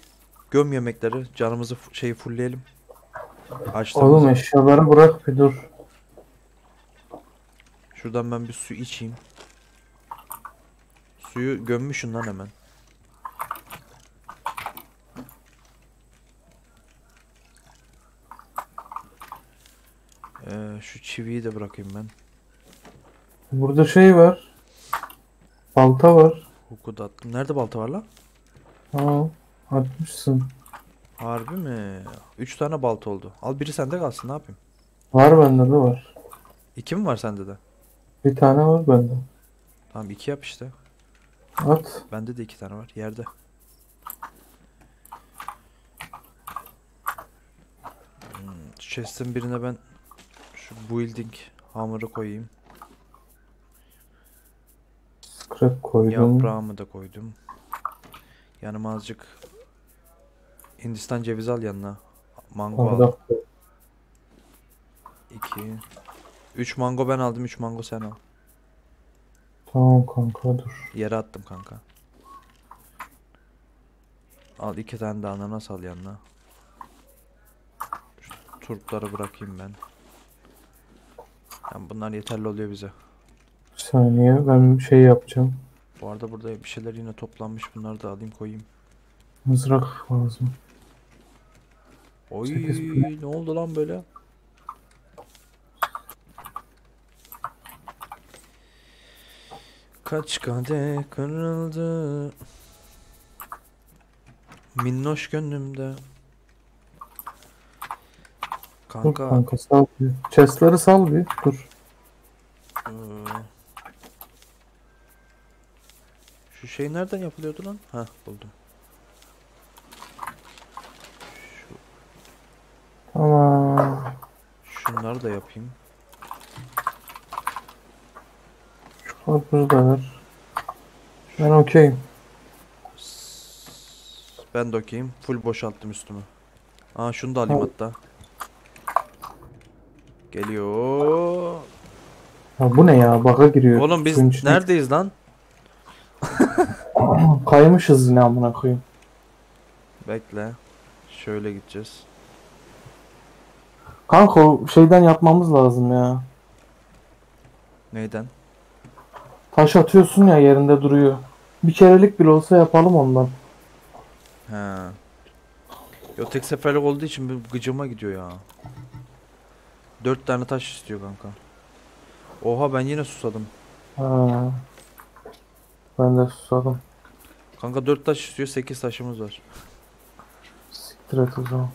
Göm yemekleri. Canımızı şeyi fullleyelim. Açtığımız Oğlum eşyaları bırak bir dur. Şuradan ben bir su içeyim. Suyu gömmüşsün lan hemen. Ee, şu çiviyi de bırakayım ben. Burada şey var. Balta var. Huku da attım. Nerede balta var lan? Aa, atmışsın. Harbi mi? 3 tane balta oldu. Al biri sende kalsın ne yapayım? Var bende de var. 2 mi var sende de? Bir tane var bende. Tamam 2 yap işte. At. Bende de 2 tane var yerde. Hmm, chest'in birine ben şu building hammer'ı koyayım. Scrap koydum. Yaprağımı da koydum. Yanıma azıcık Hindistan cevizi al yanına. Mango al. Bardak 2 3 mango ben aldım 3 mango sen al. Tamam kanka dur. Yere attım kanka. Al iki tane de ananas al yanına. Şu turpları bırakayım ben. Yani bunlar yeterli oluyor bize. Saniye ben bir şey yapacağım. Bu arada burada bir şeyler yine toplanmış. Bunları da alayım koyayım. Mızrak lazım. Oy ne oldu lan böyle? Kaç kadeh kırıldı Minnoş gönlümde Dur Kanka kanka sal bir. Chest'leri sal bir. Dur. eee, Şu şey nereden yapılıyordu lan? Ha buldum Tamam. Şunları da yapayım Karpuzu da ver. Ben okeyim. Ben de okeyim. Full boşalttım üstümü. Aa şunu da alayım Al. hatta. Geliyor. Ha, bu ne ya? Baka giriyor. Oğlum biz neredeyiz lan? Kaymışız yine amına koyayım. Bekle. Şöyle gideceğiz. Kanka o şeyden yapmamız lazım ya. Neyden? Taş atıyorsun ya yerinde duruyor. Bir kerelik bile olsa yapalım ondan. He. Yo tek seferlik olduğu için bir gıcıma gidiyor ya. Dört tane taş istiyor kanka. Oha ben yine susadım. Ha. Ben de susadım. Kanka dört taş istiyor. Sekiz taşımız var. Siktir et o zaman.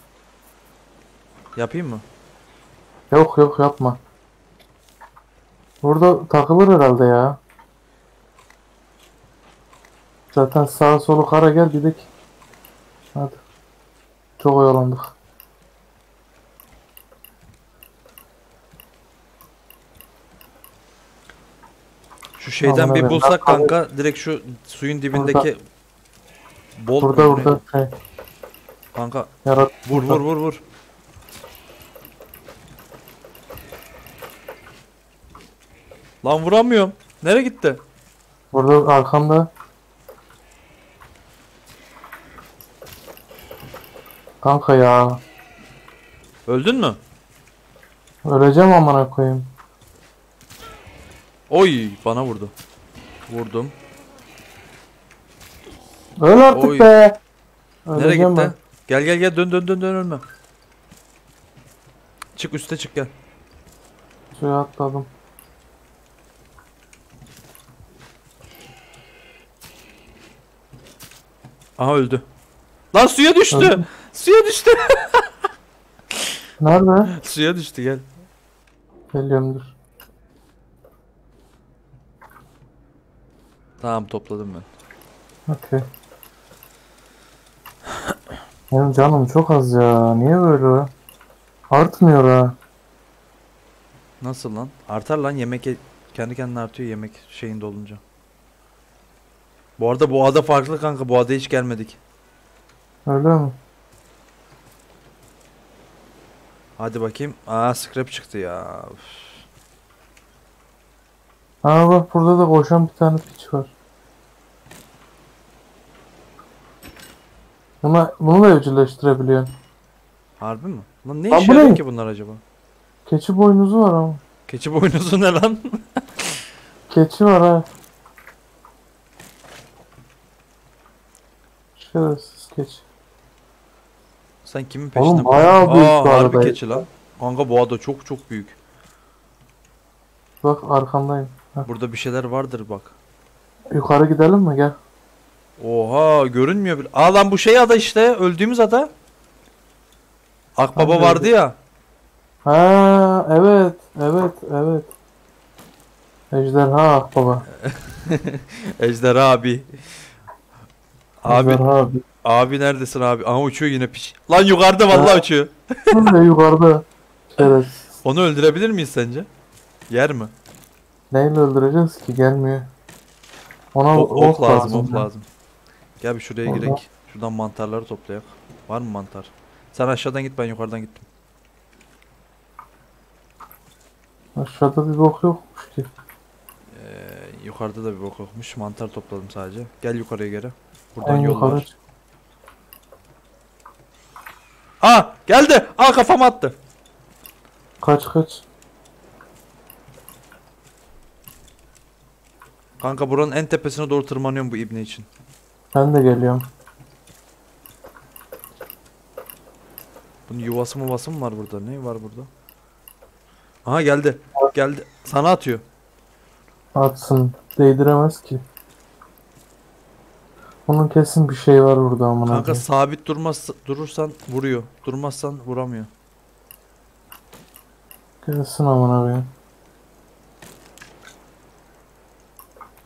Yapayım mı? Yok yok yapma. Burada takılır herhalde ya. Zaten sağa solu kara gel gidelim. Hadi. Çok oyalandık. Şu şeyden Aman bir bulsak kanka direkt şu suyun dibindeki bol Burada mu burada Kanka yarat. vur vur vur vur. Lan vuramıyorum. Nereye gitti? Burada arkamda. Kanka ya. Öldün mü? Öleceğim amına koyayım. Oy bana vurdu. Vurdum. Öl artık Oy. be. Nereye Öleceğim gitti? ben. Gel gel gel dön dön dön dön ölme. Çık üste çık gel. Suya atladım. Aha öldü. Lan suya düştü. Öldü? Suya düştü. Nerede? suya düştü gel. Geliyorum dur. Tamam topladım ben. Okey. Benim canım çok az ya. Niye böyle? Artmıyor ha. Nasıl lan? Artar lan yemek ye- kendi kendine artıyor yemek şeyinde olunca. Bu arada bu ada farklı kanka. Bu adaya hiç gelmedik. Öyle mi? Hadi bakayım. Aa scrap çıktı ya. Üf. Ha bak burada da koşan bir tane piç var. Buna, bunu da evcilleştirebiliyorsun. Harbi mi? Lan ne Lan işe bu yarıyor ne? ki bunlar acaba? Keçi boynuzu var ama. Keçi boynuzu ne lan? Keçi var ha. Şerefsiz keçi. Sen kimin peşinde? Oğlum bayağı büyük Aa harbi arada. keçi lan. Kanka bu ada çok çok büyük. Bak arkandayım. Burada bir şeyler vardır bak. Yukarı gidelim mi? Gel. Oha görünmüyor bile. Aa lan bu şey ada işte. Öldüğümüz ada. Akbaba Hangi vardı ya. Ha evet evet evet. Ejderha baba. Ejderha abi. Abi Ejderha abi. abi neredesin abi? Aha uçuyor yine piç. Lan yukarıda vallahi uçuyor. Böyle yukarıda. Şerefsiz. Onu öldürebilir miyiz sence? Yer mi? Neyle öldüreceğiz ki? Gelmiyor. Ona Ok, ok, ok lazım, ok ya. lazım. Gel bir şuraya Orada. girek. Şuradan mantarları toplayak. Var mı mantar? Sen aşağıdan git ben yukarıdan gittim. Aşağıda bir bok yokmuş ki. Ee, yukarıda da bir bok yokmuş. Mantar topladım sadece. Gel yukarıya geri. Buradan yol yukarı. var. Aa geldi. Aa kafama attı. Kaç kaç. Kanka buranın en tepesine doğru tırmanıyorum bu ibne için. Ben de geliyorum. Bunun yuvası muvası mı var burada? Ne var burada? Aha geldi. Geldi. Sana atıyor. Atsın. Değdiremez ki. Onun kesin bir şey var burada amına Kanka koyayım. sabit durmaz durursan vuruyor. Durmazsan vuramıyor. Kesin amına koyayım.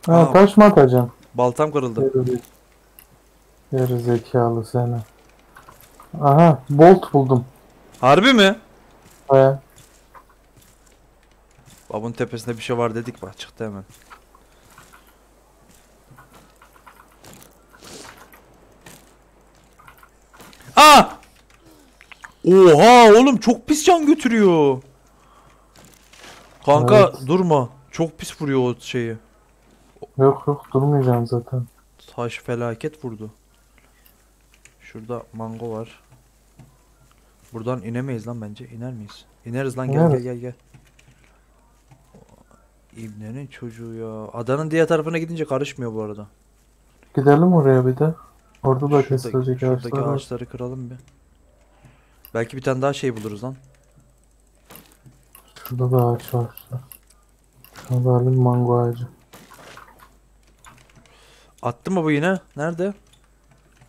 Ha Aa. taş mı atacaksın? Baltam kırıldı. Geri, geri zekalı seni. Aha bolt buldum. Harbi mi? He. Babun tepesinde bir şey var dedik bak çıktı hemen. Aa! Oha oğlum çok pis can götürüyor. Kanka Evet. durma. Çok pis vuruyor o şeyi. Yok yok durmayacağım zaten. Taş felaket vurdu. Şurada mango var. Buradan inemeyiz lan bence. İner miyiz? İneriz lan gel gel gel gel. İbnenin çocuğu ya. Adanın diğer tarafına gidince karışmıyor bu arada. Gidelim oraya bir de. Orada da kesilecek ağaçlar var. ağaçları kıralım bir. Belki bir tane daha şey buluruz lan. Şurada da ağaç var. Şurada mango ağacı. Attı mı bu yine? Nerede?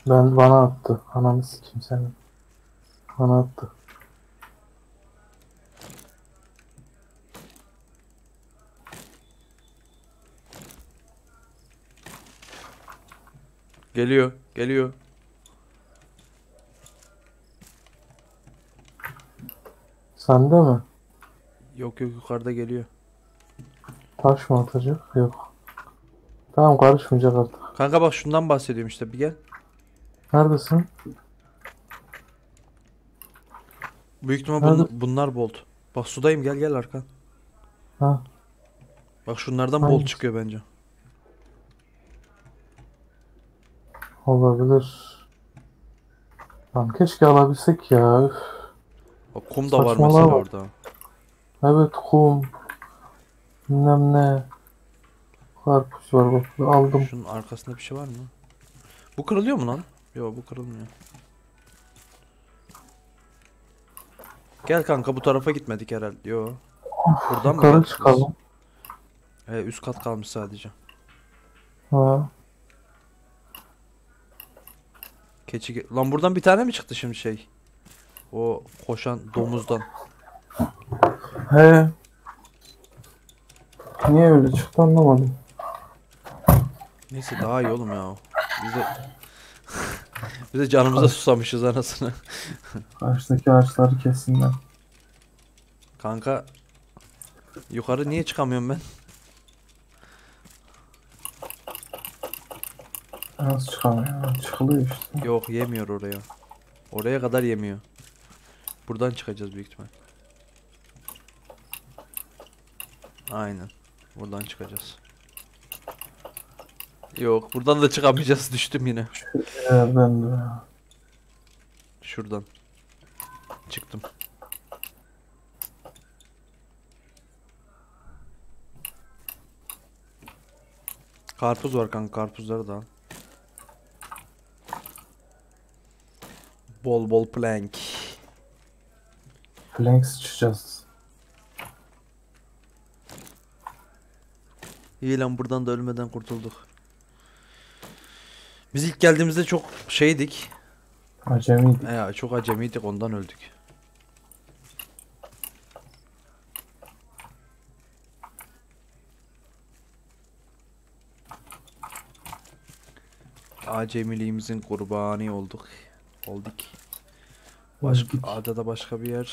Ben bana attı. Ananı sikeyim senin. Bana attı. Geliyor. Geliyor. Sende mi? Yok yok yukarıda geliyor. Taş mı atacak? Yok. Tamam karışmayacak artık. Kanka bak şundan bahsediyorum işte bir gel. Neredesin? Büyük ihtimal bun- Nerede? bunlar bolt. Bak sudayım gel gel arkan. Ha. Bak şunlardan bolt Hangisi? çıkıyor bence. Olabilir. Lan keşke alabilsek ya. Üf. Bak kum da var Saçmalama mesela bak. orada. Evet kum. Bilmem ne. Karpuz var bak aldım. Şunun arkasında bir şey var mı? Bu kırılıyor mu lan? Yok bu kırılmıyor. Gel kanka bu tarafa gitmedik herhalde. Yo. Buradan mı Yukarı çıkalım. He, üst kat kalmış sadece. Ha. Keçi Lan buradan bir tane mi çıktı şimdi şey? O koşan domuzdan. He. Niye öyle çıktı anlamadım. Neyse daha iyi oğlum ya. Biz de Biz de canımıza susamışız anasını. Karşıdaki ağaçları kesinler. Kanka yukarı niye çıkamıyorum ben? Nasıl çıkamıyor? Çıkılıyor işte. Yok yemiyor oraya. Oraya kadar yemiyor. Buradan çıkacağız büyük ihtimal. Aynen. Buradan çıkacağız. Yok buradan da çıkamayacağız düştüm yine. Yerden de. Şuradan. Çıktım. Karpuz var kanka karpuzları da. al. Bol bol plank. Flanks çıkacağız. İyi lan buradan da ölmeden kurtulduk. Biz ilk geldiğimizde çok şeydik. Acemiydik. Ya çok acemiydik ondan öldük. Acemiliğimizin kurbanı olduk. Olduk. Başka, adada başka bir yer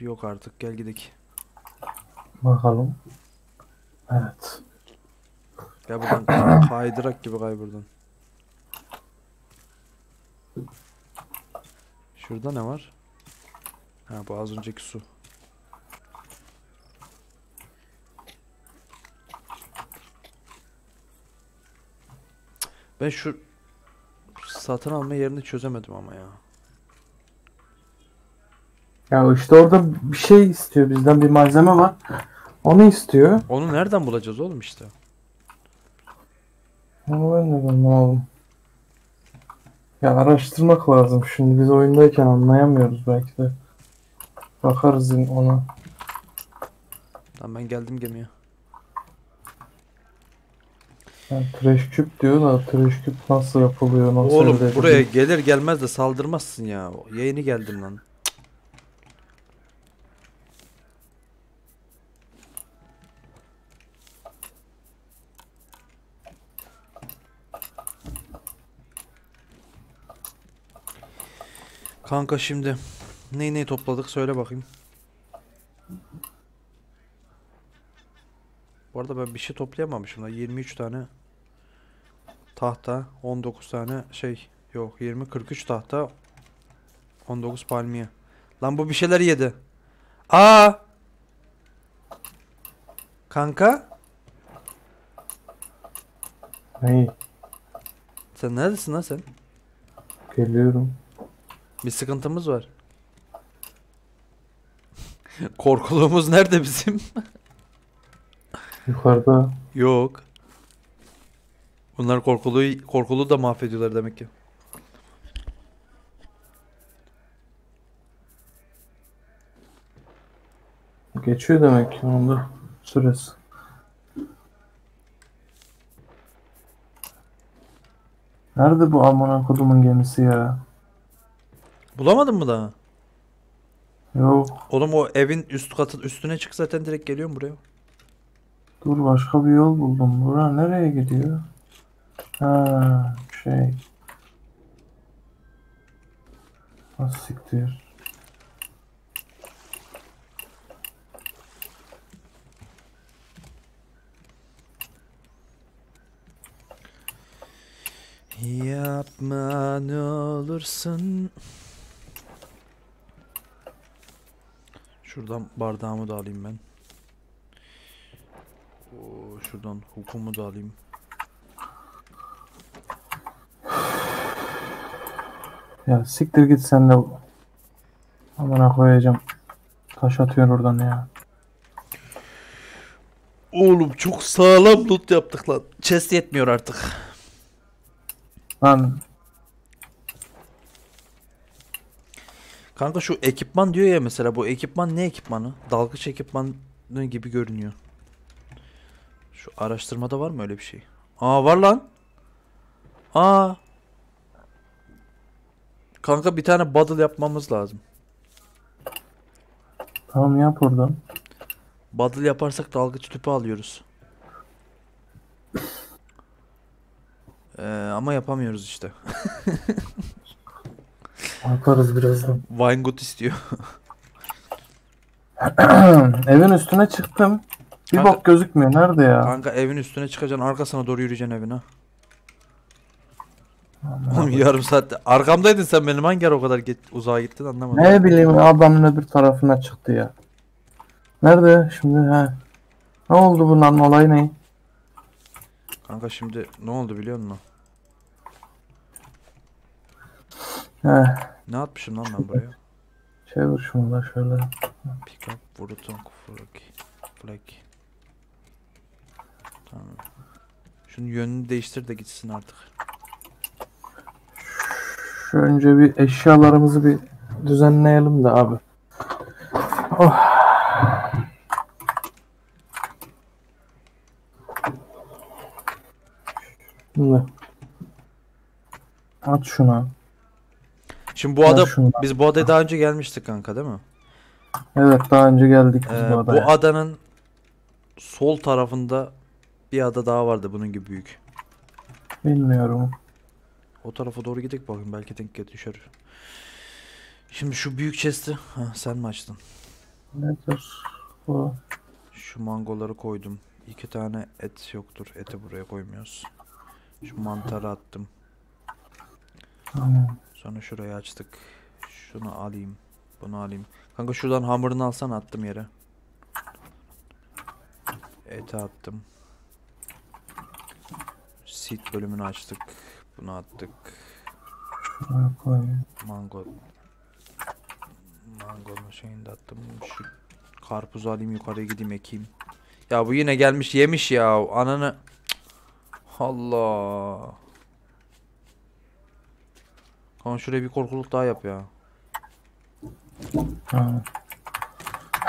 yok artık. Gel gidelim. Bakalım. Evet. Gel buradan kaydırak gibi kay buradan. Şurada ne var? Ha bu az önceki su. Ben şu satın alma yerini çözemedim ama ya. Ya işte orada bir şey istiyor bizden bir malzeme var. Onu istiyor. Onu nereden bulacağız oğlum işte? Onu ben de anlamadım. Ya araştırmak lazım. Şimdi biz oyundayken anlayamıyoruz belki de. Bakarız ona. Lan ben geldim gemiye. Yani trash küp diyor da trash küp nasıl yapılıyor, nasıl Oğlum buraya gelir gelmez de saldırmazsın ya. Yayını geldim lan. Kanka şimdi neyi neyi topladık söyle bakayım. Bu arada ben bir şey toplayamamışım da 23 tane tahta 19 tane şey yok 20 43 tahta 19 palmiye. Lan bu bir şeyler yedi. Aa! Kanka Neyi? sen neredesin lan sen? Geliyorum. Bir sıkıntımız var. Korkuluğumuz nerede bizim? Yukarıda. Yok. Bunlar korkuluğu korkuluğu da mahvediyorlar demek ki. Geçiyor demek ki onda süresi. Nerede bu amına kodumun gemisi ya? Bulamadın mı daha? Yok. Oğlum o evin üst katı üstüne çık zaten direkt geliyorum buraya. Dur başka bir yol buldum. Bura nereye gidiyor? Ha şey. Nasıl siktir? Yapma ne olursun. Şuradan bardağımı da alayım ben. Oo, şuradan hukumu da alayım. Ya siktir git sen de. Amına koyacağım. Taş atıyor oradan ya. Oğlum çok sağlam loot yaptık lan. Chest yetmiyor artık. Lan Kanka şu ekipman diyor ya mesela bu ekipman ne ekipmanı? Dalgıç ekipmanı gibi görünüyor. Şu araştırmada var mı öyle bir şey? Aa var lan. Aa. Kanka bir tane bottle yapmamız lazım. tamam yap oradan. Bottle yaparsak dalgıç tüpü alıyoruz. Ee, ama yapamıyoruz işte. Yaparız birazdan. Weingut istiyor. Evin üstüne çıktım. Bir Kanka- bok gözükmüyor. Nerede ya? Kanka evin üstüne çıkacaksın arkasına doğru yürüyeceksin evine. Oğlum yarım saatte. Arkamdaydın sen benim hangi ara o kadar git, uzağa gittin anlamadım. Ne bileyim adamın öbür tarafına çıktı ya. Nerede şimdi ha? Ne oldu bunların olayı ne? Kanka şimdi ne oldu biliyor musun? He, Ne atmışım lan ben buraya? çevir şunu da şöyle. Pick up Bruton flag. Flag. Tamam. Şunun yönünü değiştir de gitsin artık. Şu önce bir eşyalarımızı bir Düzenleyelim de abi. Oh. Şimdi at şuna. Şimdi bu ada şunu. biz bu adaya daha önce gelmiştik kanka değil mi? Evet daha önce geldik biz Ee, bu bu adaya. adanın sol tarafında bir ada daha vardı bunun gibi büyük. Bilmiyorum. O tarafa doğru gidelim bakayım belki denk düşer. Şimdi şu büyük chest'i ha, sen mi açtın? Nedir bu? Şu mangoları koydum. İki tane et yoktur. Eti buraya koymuyoruz. Şu mantarı attım. Tamam. Sonra şurayı açtık. Şunu alayım. Bunu alayım. Kanka şuradan hamurunu alsan attım yere. Eti attım. Seed bölümünü açtık. Bunu attık. Mango. Mangonun şeyini de attım. Şu karpuzu alayım yukarıya gideyim ekeyim. Ya bu yine gelmiş yemiş ya. Ananı. Allah. Kanka şuraya bir korkuluk daha yap ya. Ha.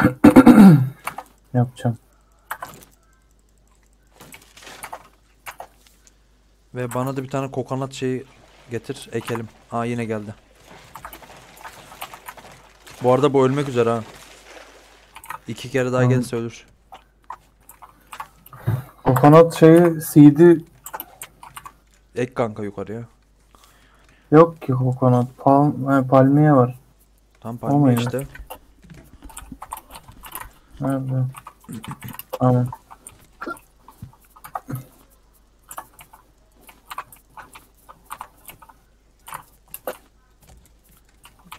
Yapacağım. Ve bana da bir tane kokonat şeyi getir ekelim. Aa yine geldi. Bu arada bu ölmek üzere ha. İki kere daha Tamam. gelirse ölür. Kokonat şeyi CD Ek kanka yukarıya. Yok ki kokonat. Palm, he, palmiye var. Tam palmiye muydu? işte. Nerede? Tamam.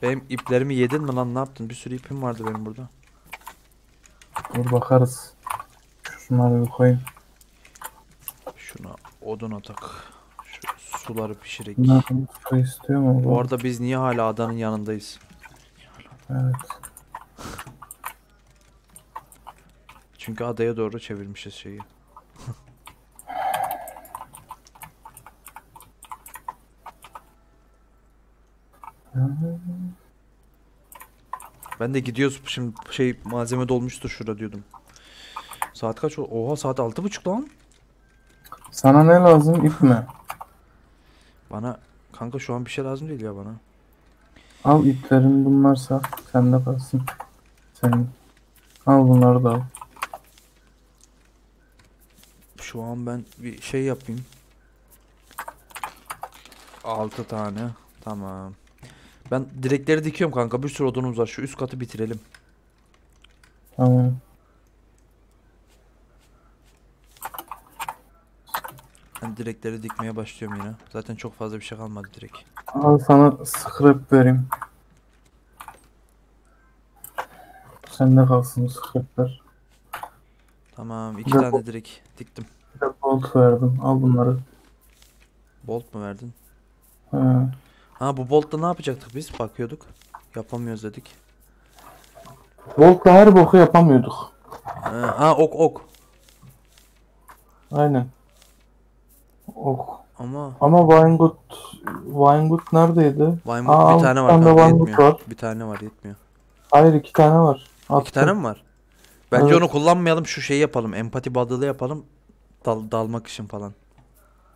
Benim iplerimi yedin mi lan ne yaptın? Bir sürü ipim vardı benim burada. Dur bakarız. Şunları bir koyayım. Şuna odun atak. Suları su istiyor mu? Bu arada biz niye hala adanın yanındayız? Evet. Çünkü adaya doğru çevirmişiz şeyi. Ben de gidiyoruz şimdi şey malzeme dolmuştur şurada diyordum. Saat kaç? oldu? Oha saat altı buçuk lan. Sana ne lazım? İp mi? Bana kanka şu an bir şey lazım değil ya bana. Al iplerin bunlarsa sende kalsın. Senin. Al bunları da al. Şu an ben bir şey yapayım. 6 tane. Tamam. Ben direkleri dikiyorum kanka. Bir sürü odunumuz var. Şu üst katı bitirelim. Tamam. Direkleri dikmeye başlıyorum yine. Zaten çok fazla bir şey kalmadı direkt. Al sana scrap vereyim. Sende kalsın scrapler. Tamam. iki Bir de tane direk diktim. Bir de bolt verdim. Al bunları. Bolt mu verdin? He. Ha bu boltla ne yapacaktık biz? Bakıyorduk. Yapamıyoruz dedik. Volt'la her boku yapamıyorduk. Ha, ha, ok ok. Aynen. Ok. Ama Ama Vinegood, Vinegood neredeydi? Aa, bir tane var tane yetmiyor. var. Bir tane var yetmiyor. Hayır iki tane var. İki Attım. tane mi var? Bence Evet. onu kullanmayalım şu şeyi yapalım. Empati badılı yapalım. Dal, dalmak için falan.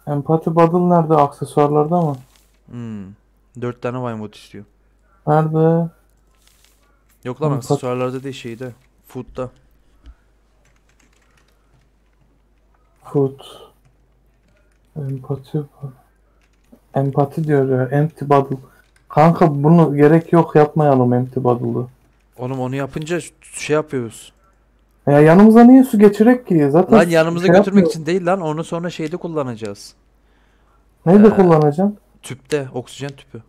Empati Bundle nerede? Aksesuarlarda mı? Hmm. Dört tane Weymouth istiyor. Nerede? Yok lan Empati- aksesuarlarda değil şeyde. Food'da. Food. Empati. Empati diyor ya. Empty Bundle. Kanka bunu gerek yok yapmayalım Empty Bundle'ı. Oğlum onu yapınca şey yapıyoruz. Ya yanımıza niye su geçirek ki? Zaten Lan yanımıza şey götürmek yapmıyor. için değil lan. Onu sonra şeyde kullanacağız. Neyle Ee, kullanacaksın? Tüpte. Oksijen tüpü.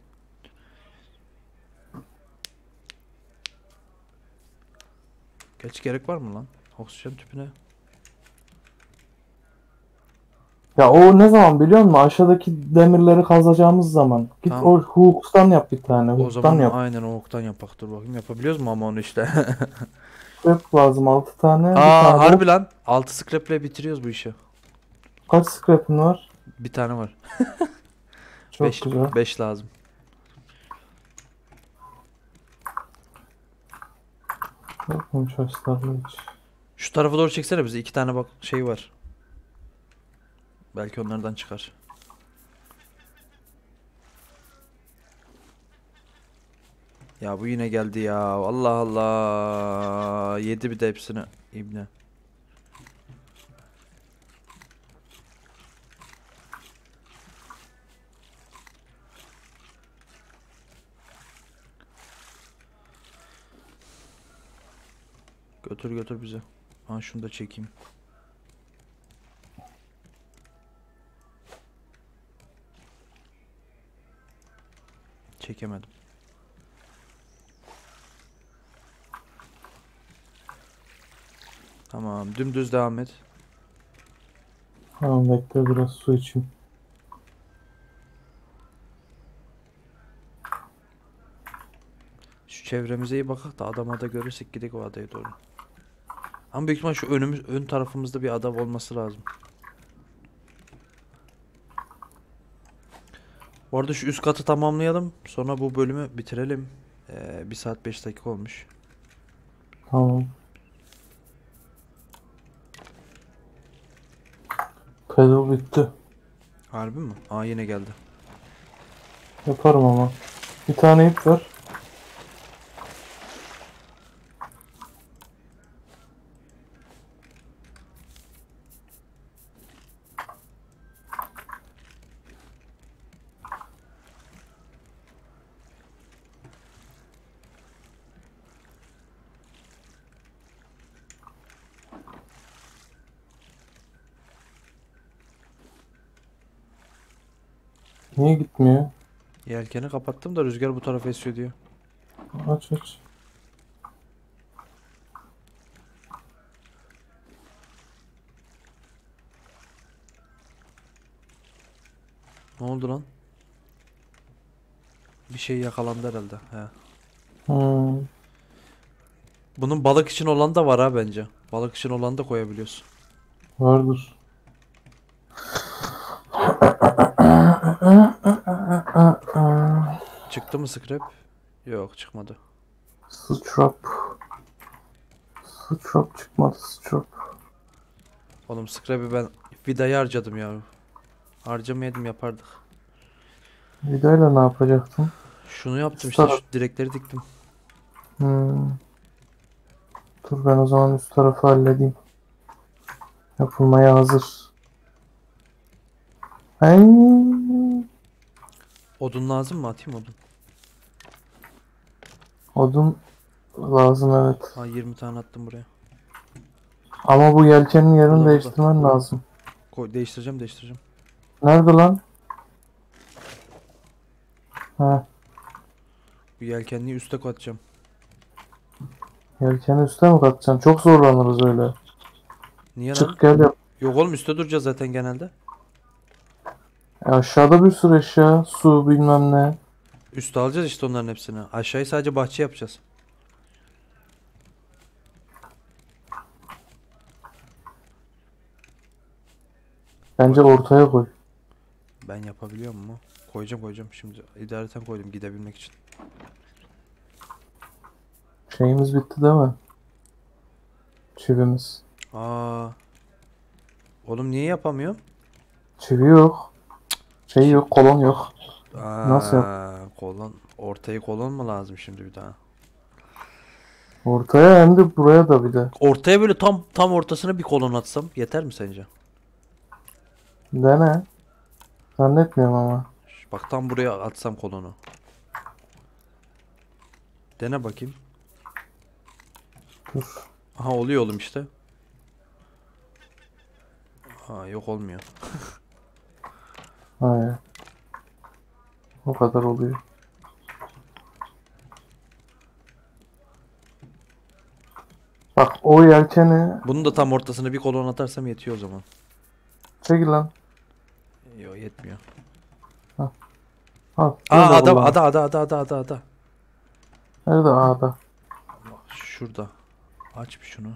Geç gerek var mı lan? Oksijen tüpüne. Ya o ne zaman biliyor musun? Aşağıdaki demirleri kazacağımız zaman. Git Tamam. o hook'tan yap bir tane. O zaman yap. aynen o oktan yapak. Dur bakayım yapabiliyoruz mu ama onu işte. Scrap lazım 6 tane. bir Aa tane de- harbi lan. 6 scrap'le bitiriyoruz bu işi. Kaç scrap'in var? Bir tane var. Çok 5 güzel. 5 lazım. Bakın chest'larla hiç. Şu tarafa doğru çeksene bize. iki tane bak şey var. Belki onlardan çıkar. Ya bu yine geldi ya. Allah Allah. Yedi bir de hepsini. İbne. Götür götür bize. Ha şunu da çekeyim. Çekemedim. Tamam, dümdüz devam et. Tamam bekle biraz su içeyim. Şu çevremize iyi bakak da adama da görürsek gidelim o adaya doğru. Ama büyük ihtimal şu önümüz ön tarafımızda bir ada olması lazım. Bu arada şu üst katı tamamlayalım. Sonra bu bölümü bitirelim. Ee, 1 saat 5 dakika olmuş. Tamam. Pedal bitti. Harbi mi? Aa yine geldi. Yaparım ama. Bir tane ip ver. Niye gitmiyor? Yelkeni kapattım da rüzgar bu tarafa esiyor diyor. Aç aç. Ne oldu lan? Bir şey yakalandı herhalde. He. Hmm. Bunun balık için olan da var ha bence. Balık için olan da koyabiliyorsun. Vardır. Çıktı mı scrap? Yok çıkmadı. Strap. Strap çıkmadı strap. Oğlum scrap'i ben vidayı harcadım ya. Harcamayaydım yapardık. Vidayla ne yapacaktın? Şunu yaptım işte Sarı. şu direkleri diktim. Hmm. Dur ben o zaman üst tarafı halledeyim. Yapılmaya hazır. Ay. Odun lazım mı? Atayım odun. Odun lazım evet. Ha 20 tane attım buraya. Ama bu yelkenin yerini Burada, değiştirmen lazım. Koy, değiştireceğim değiştireceğim. Nerede lan? Ha, Bu yelkenliği üste katacağım. yelkeni üste mi katacaksın? Çok zorlanırız öyle. Niye lan? Çık gel yap. Yok oğlum üstte duracağız zaten genelde. E aşağıda bir sürü eşya, su bilmem ne. Üste alacağız işte onların hepsini. Aşağıyı sadece bahçe yapacağız. Bence ortaya koy. Ben yapabiliyor mu? Koyacağım koyacağım şimdi. İdareten koydum gidebilmek için. Şeyimiz bitti değil mi? Çivimiz. Aa. Oğlum niye yapamıyorum? Çivi yok. Şey yok, kolon yok. Aa, Nasıl Kolon. Ortayı kolon mu lazım şimdi bir daha? Ortaya hem de buraya da bir de. Ortaya böyle tam tam ortasına bir kolon atsam yeter mi sence? Dene. Zannetmiyorum ama. Bak tam buraya atsam kolonu. Dene bakayım. Dur. Aha oluyor oğlum işte. Ha yok olmuyor. Hayır. O kadar oluyor. Bak o yelkeni Bunun da tam ortasına bir kolon atarsam yetiyor o zaman. çekil lan. Yok yetmiyor. Al. Aa Şurada ada ada ada ada ada ada ada. Nerede A'da? Şurada. Aç bir şunu.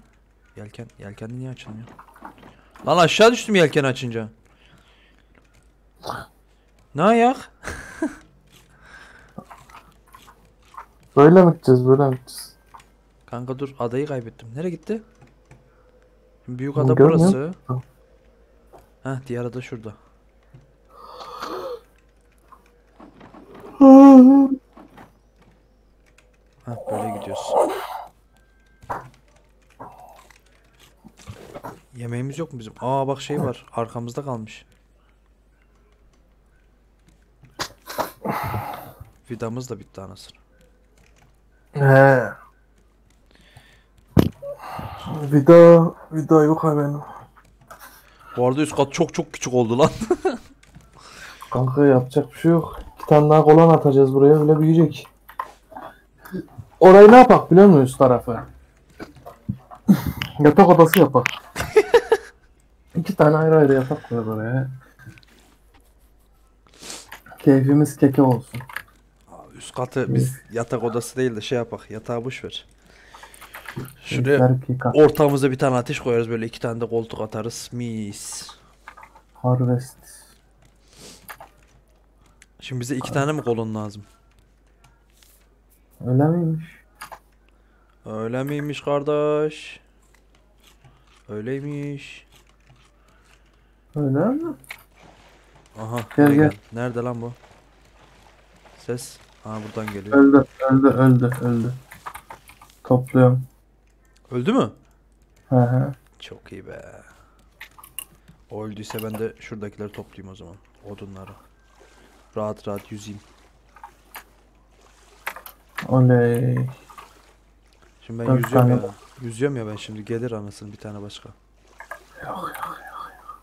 Yelken yelken niye açılmıyor? Lan aşağı düştüm yelken açınca. Ne ayak? Böyle mi gideceğiz böyle mi gideceğiz? Kanka dur adayı kaybettim. Nereye gitti? Büyük Oğlum ada görmüyor burası. musun? Heh diğer ada şurada. Heh böyle gidiyoruz. Yemeğimiz yok mu bizim? Aa bak şey var. Arkamızda kalmış. Vidamız da bitti anasını. He. Vida, vida yok ha benim. Bu arada üst kat çok çok küçük oldu lan. Kanka yapacak bir şey yok. İki tane daha kolon atacağız buraya bile büyüyecek. Orayı ne yapak biliyor musun üst tarafı? yatak odası yapak. İki tane ayrı ayrı yatak koyar oraya. Keyfimiz keke olsun. Üst katı biz yatak odası değil de şey yapak. Yatağı boş ver. Şuraya ortamıza bir tane ateş koyarız böyle iki tane de koltuk atarız. Mis. Harvest. Şimdi bize iki tane mi kolon lazım? Öyle miymiş? Öyle miymiş kardeş? Öyleymiş. Öyle mi? Aha. Gel, gel. gel- Nerede lan bu? Ses. Aa buradan geliyor. Öldü, öldü, öldü, öldü. Topluyorum. Öldü mü? He he. Çok iyi be. O öldüyse ben de şuradakileri toplayayım o zaman. Odunları. Rahat rahat yüzeyim. Oley. Şimdi ben Dört yüzüyorum tane ya. Yüzüyorum ya ben şimdi. Gelir anasını bir tane başka. Yok yok yok yok.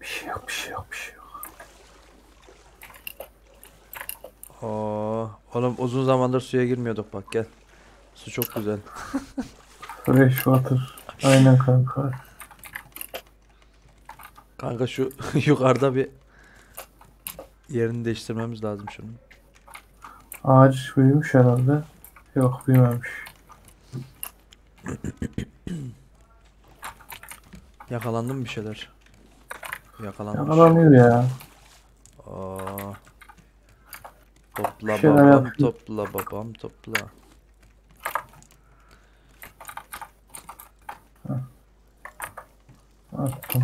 Bir şey yok, bir şey yok, bir şey yok. Oo, oğlum uzun zamandır suya girmiyorduk bak gel. Su çok güzel. Fresh water. Aynen kanka. Kanka şu yukarıda bir yerini değiştirmemiz lazım şunun. Ağaç büyümüş herhalde. Yok büyümemiş. Yakalandı mı bir şeyler? Yakalanmış. Yakalanıyor ya. Aa. Topla şeyler babam, yapıyor. topla babam, topla. Attım.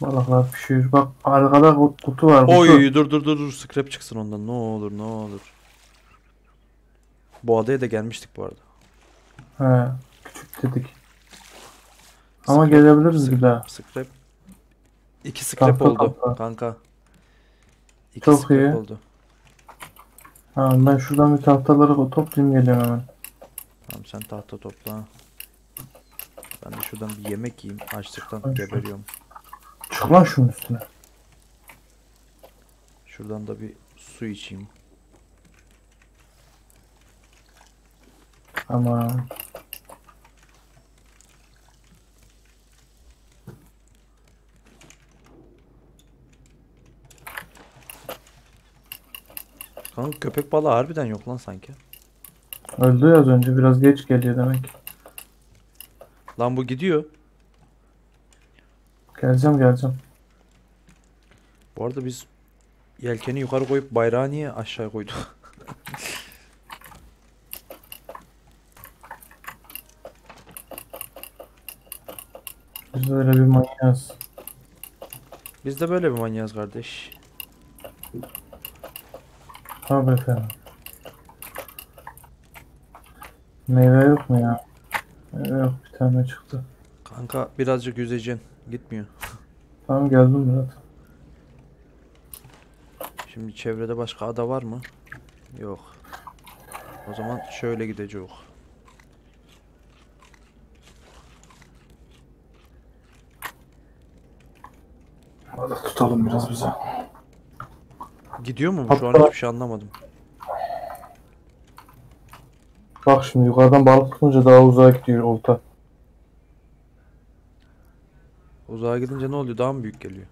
Balıklar pişiyor. Bak arkada kut- kutu var. Kutu. Oy dur dur dur dur scrap çıksın ondan ne olur ne olur. Bu adaya da gelmiştik bu arada. He. Küçük dedik. Ama gelebiliriz bir daha. Scrap. İki scrap Tahta, oldu tahta. kanka. İki Çok scrap iyi. oldu. Ha, ben şuradan bir tahtaları toplayayım geliyorum hemen. Tamam sen tahta topla. Ben de şuradan bir yemek yiyeyim. Açlıktan Ay, geberiyorum. Çık lan şunun üstüne. Şuradan da bir su içeyim. Aman. Kanka köpek balığı harbiden yok lan sanki. Öldü ya az önce biraz geç geliyor demek. Lan bu gidiyor. Geleceğim geleceğim. Bu arada biz yelkeni yukarı koyup bayrağı niye aşağı koyduk? Biz öyle bir manyağız. Biz de böyle bir manyağız kardeş. Tabii efendim. Meyve yok mu ya? Meyve yok bir tane çıktı. Kanka birazcık yüzeceksin. Gitmiyor. Tamam geldim zaten. Şimdi çevrede başka ada var mı? Yok. O zaman şöyle gideceğiz. Hadi tutalım biraz bize. Gidiyor mu bu? Şu an Hatta- hiçbir şey anlamadım. Bak şimdi yukarıdan balık tutunca daha uzağa gidiyor olta. Uzağa gidince ne oluyor? Daha mı büyük geliyor?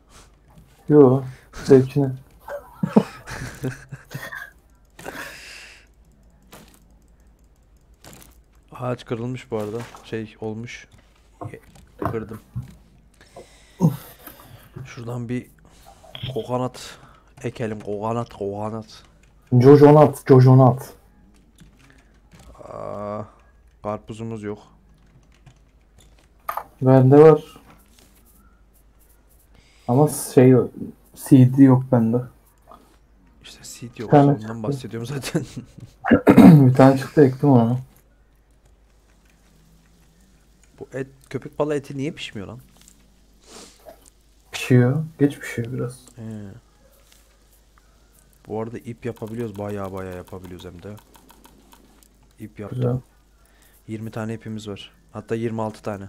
Yo, zevkine. Ağaç kırılmış bu arada. Şey olmuş. Kırdım. Şuradan bir kokonat ekelim. Kokonat, kokonat. Jojonat, jojonat. Aa, karpuzumuz yok. Bende var. Ama şey CD yok bende. İşte seed yok. Ondan çıktı. bahsediyorum zaten. bir tane çıktı ektim onu. Bu et, köpek balığı eti niye pişmiyor lan? Pişiyor. Geç pişiyor biraz. He. Bu arada ip yapabiliyoruz. Baya baya yapabiliyoruz hem de. İp yaptım. Güzel. 20 tane ipimiz var. Hatta 26 tane.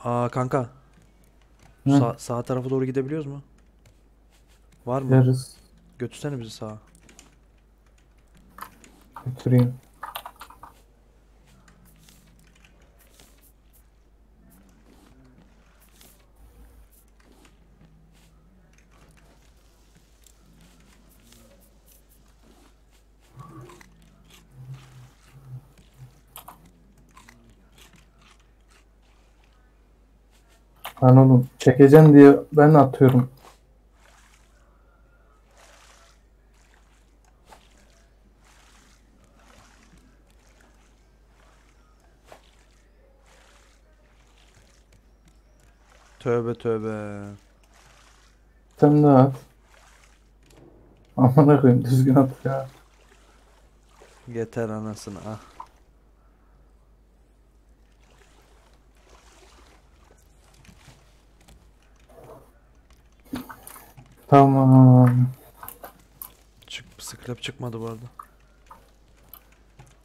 Aa kanka. Hı. Sağ, sağ tarafa doğru gidebiliyoruz mu? Var mı? Yeriz. Götürsene bizi sağa. Götüreyim. Lan oğlum çekeceğim diye ben atıyorum. Tövbe tövbe. Sen de at. Aman koyayım düzgün at ya. Yeter anasını ah. Tamam. Çık scrap çıkmadı bu arada.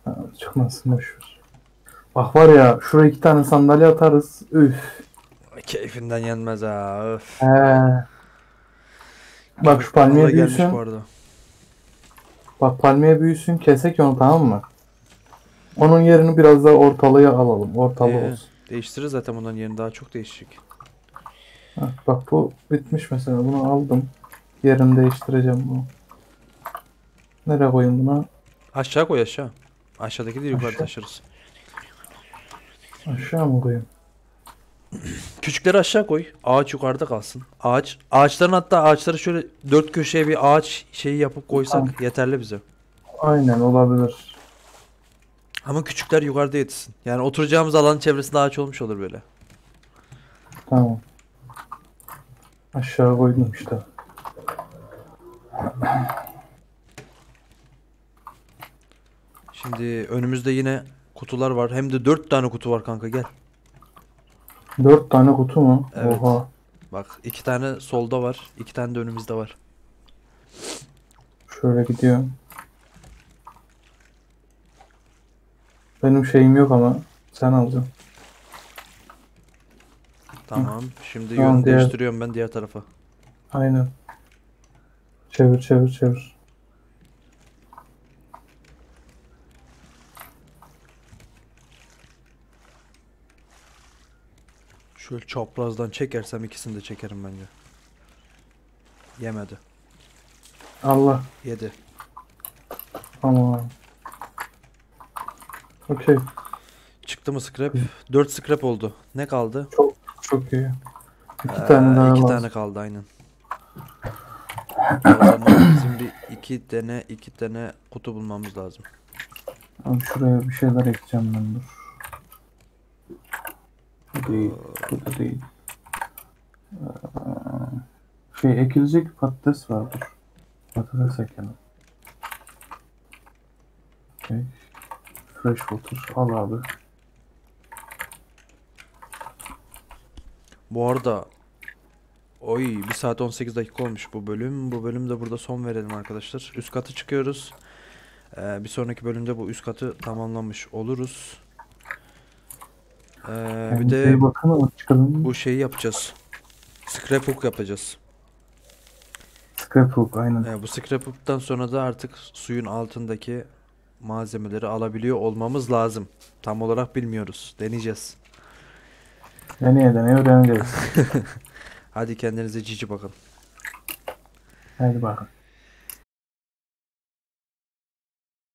Ha, çıkmasın boşver. Bak var ya şuraya iki tane sandalye atarız. Üf. Keyfinden yenmez ha. Öf. He. Bak şu palmiye gelmiş büyüsün. bu arada. Bak palmiye büyüsün kesek onu tamam mı? Onun yerini biraz daha ortalığa alalım. Ortalığı Ee, olsun. değiştirir zaten bundan yerini daha çok değişecek. Heh, bak bu bitmiş mesela. Bunu aldım. Yerini değiştireceğim bunu. Nereye koyayım bunu? Aşağı koy aşağı. Aşağıdaki de yukarı taşırız. Aşağı mı koyayım? Küçükleri aşağı koy. Ağaç yukarıda kalsın. Ağaç. Ağaçların hatta ağaçları şöyle dört köşeye bir ağaç şeyi yapıp koysak Tamam. yeterli bize. Aynen olabilir. Ama küçükler yukarıda yetişsin. Yani oturacağımız alanın çevresinde ağaç olmuş olur böyle. Tamam. Aşağı koydum işte. Şimdi önümüzde yine kutular var. Hem de dört tane kutu var kanka gel. Dört tane kutu mu? Evet. Oha. Bak iki tane solda var. iki tane de önümüzde var. Şöyle gidiyorum. Benim şeyim yok ama sen alacaksın. Tamam. Şimdi Tamam, yön diğer- değiştiriyorum ben diğer tarafa. Aynen. Çevir çevir çevir. Şöyle çaprazdan çekersem ikisini de çekerim bence. Yemedi. Allah. Yedi. Tamam. Okey. Çıktı mı scrap? 4 scrap oldu. Ne kaldı? Çok iyi. İki Ee, tane daha iki lazım. tane kaldı aynen. O zaman bizim bir iki tane iki tane kutu bulmamız lazım. Abi şuraya bir şeyler ekleyeceğim ben dur. Bu değil. Bu değil. Ee, Şey ekilecek patates vardır. Patates ekelim. Okay. Fresh water. Al abi. Bu arada Oy 1 saat 18 dakika olmuş bu bölüm. Bu bölümde burada son verelim arkadaşlar. Üst katı çıkıyoruz. Ee, bir sonraki bölümde bu üst katı tamamlamış oluruz. Ee, bir de çıkalım. bu şeyi yapacağız. Scrap hook yapacağız. Scrap hook aynen. Ee, bu scrap hook'tan sonra da artık suyun altındaki malzemeleri alabiliyor olmamız lazım. Tam olarak bilmiyoruz. Deneyeceğiz. Deneye deneye öğreneceğiz. Hadi kendinize cici bakın. Hadi bakalım.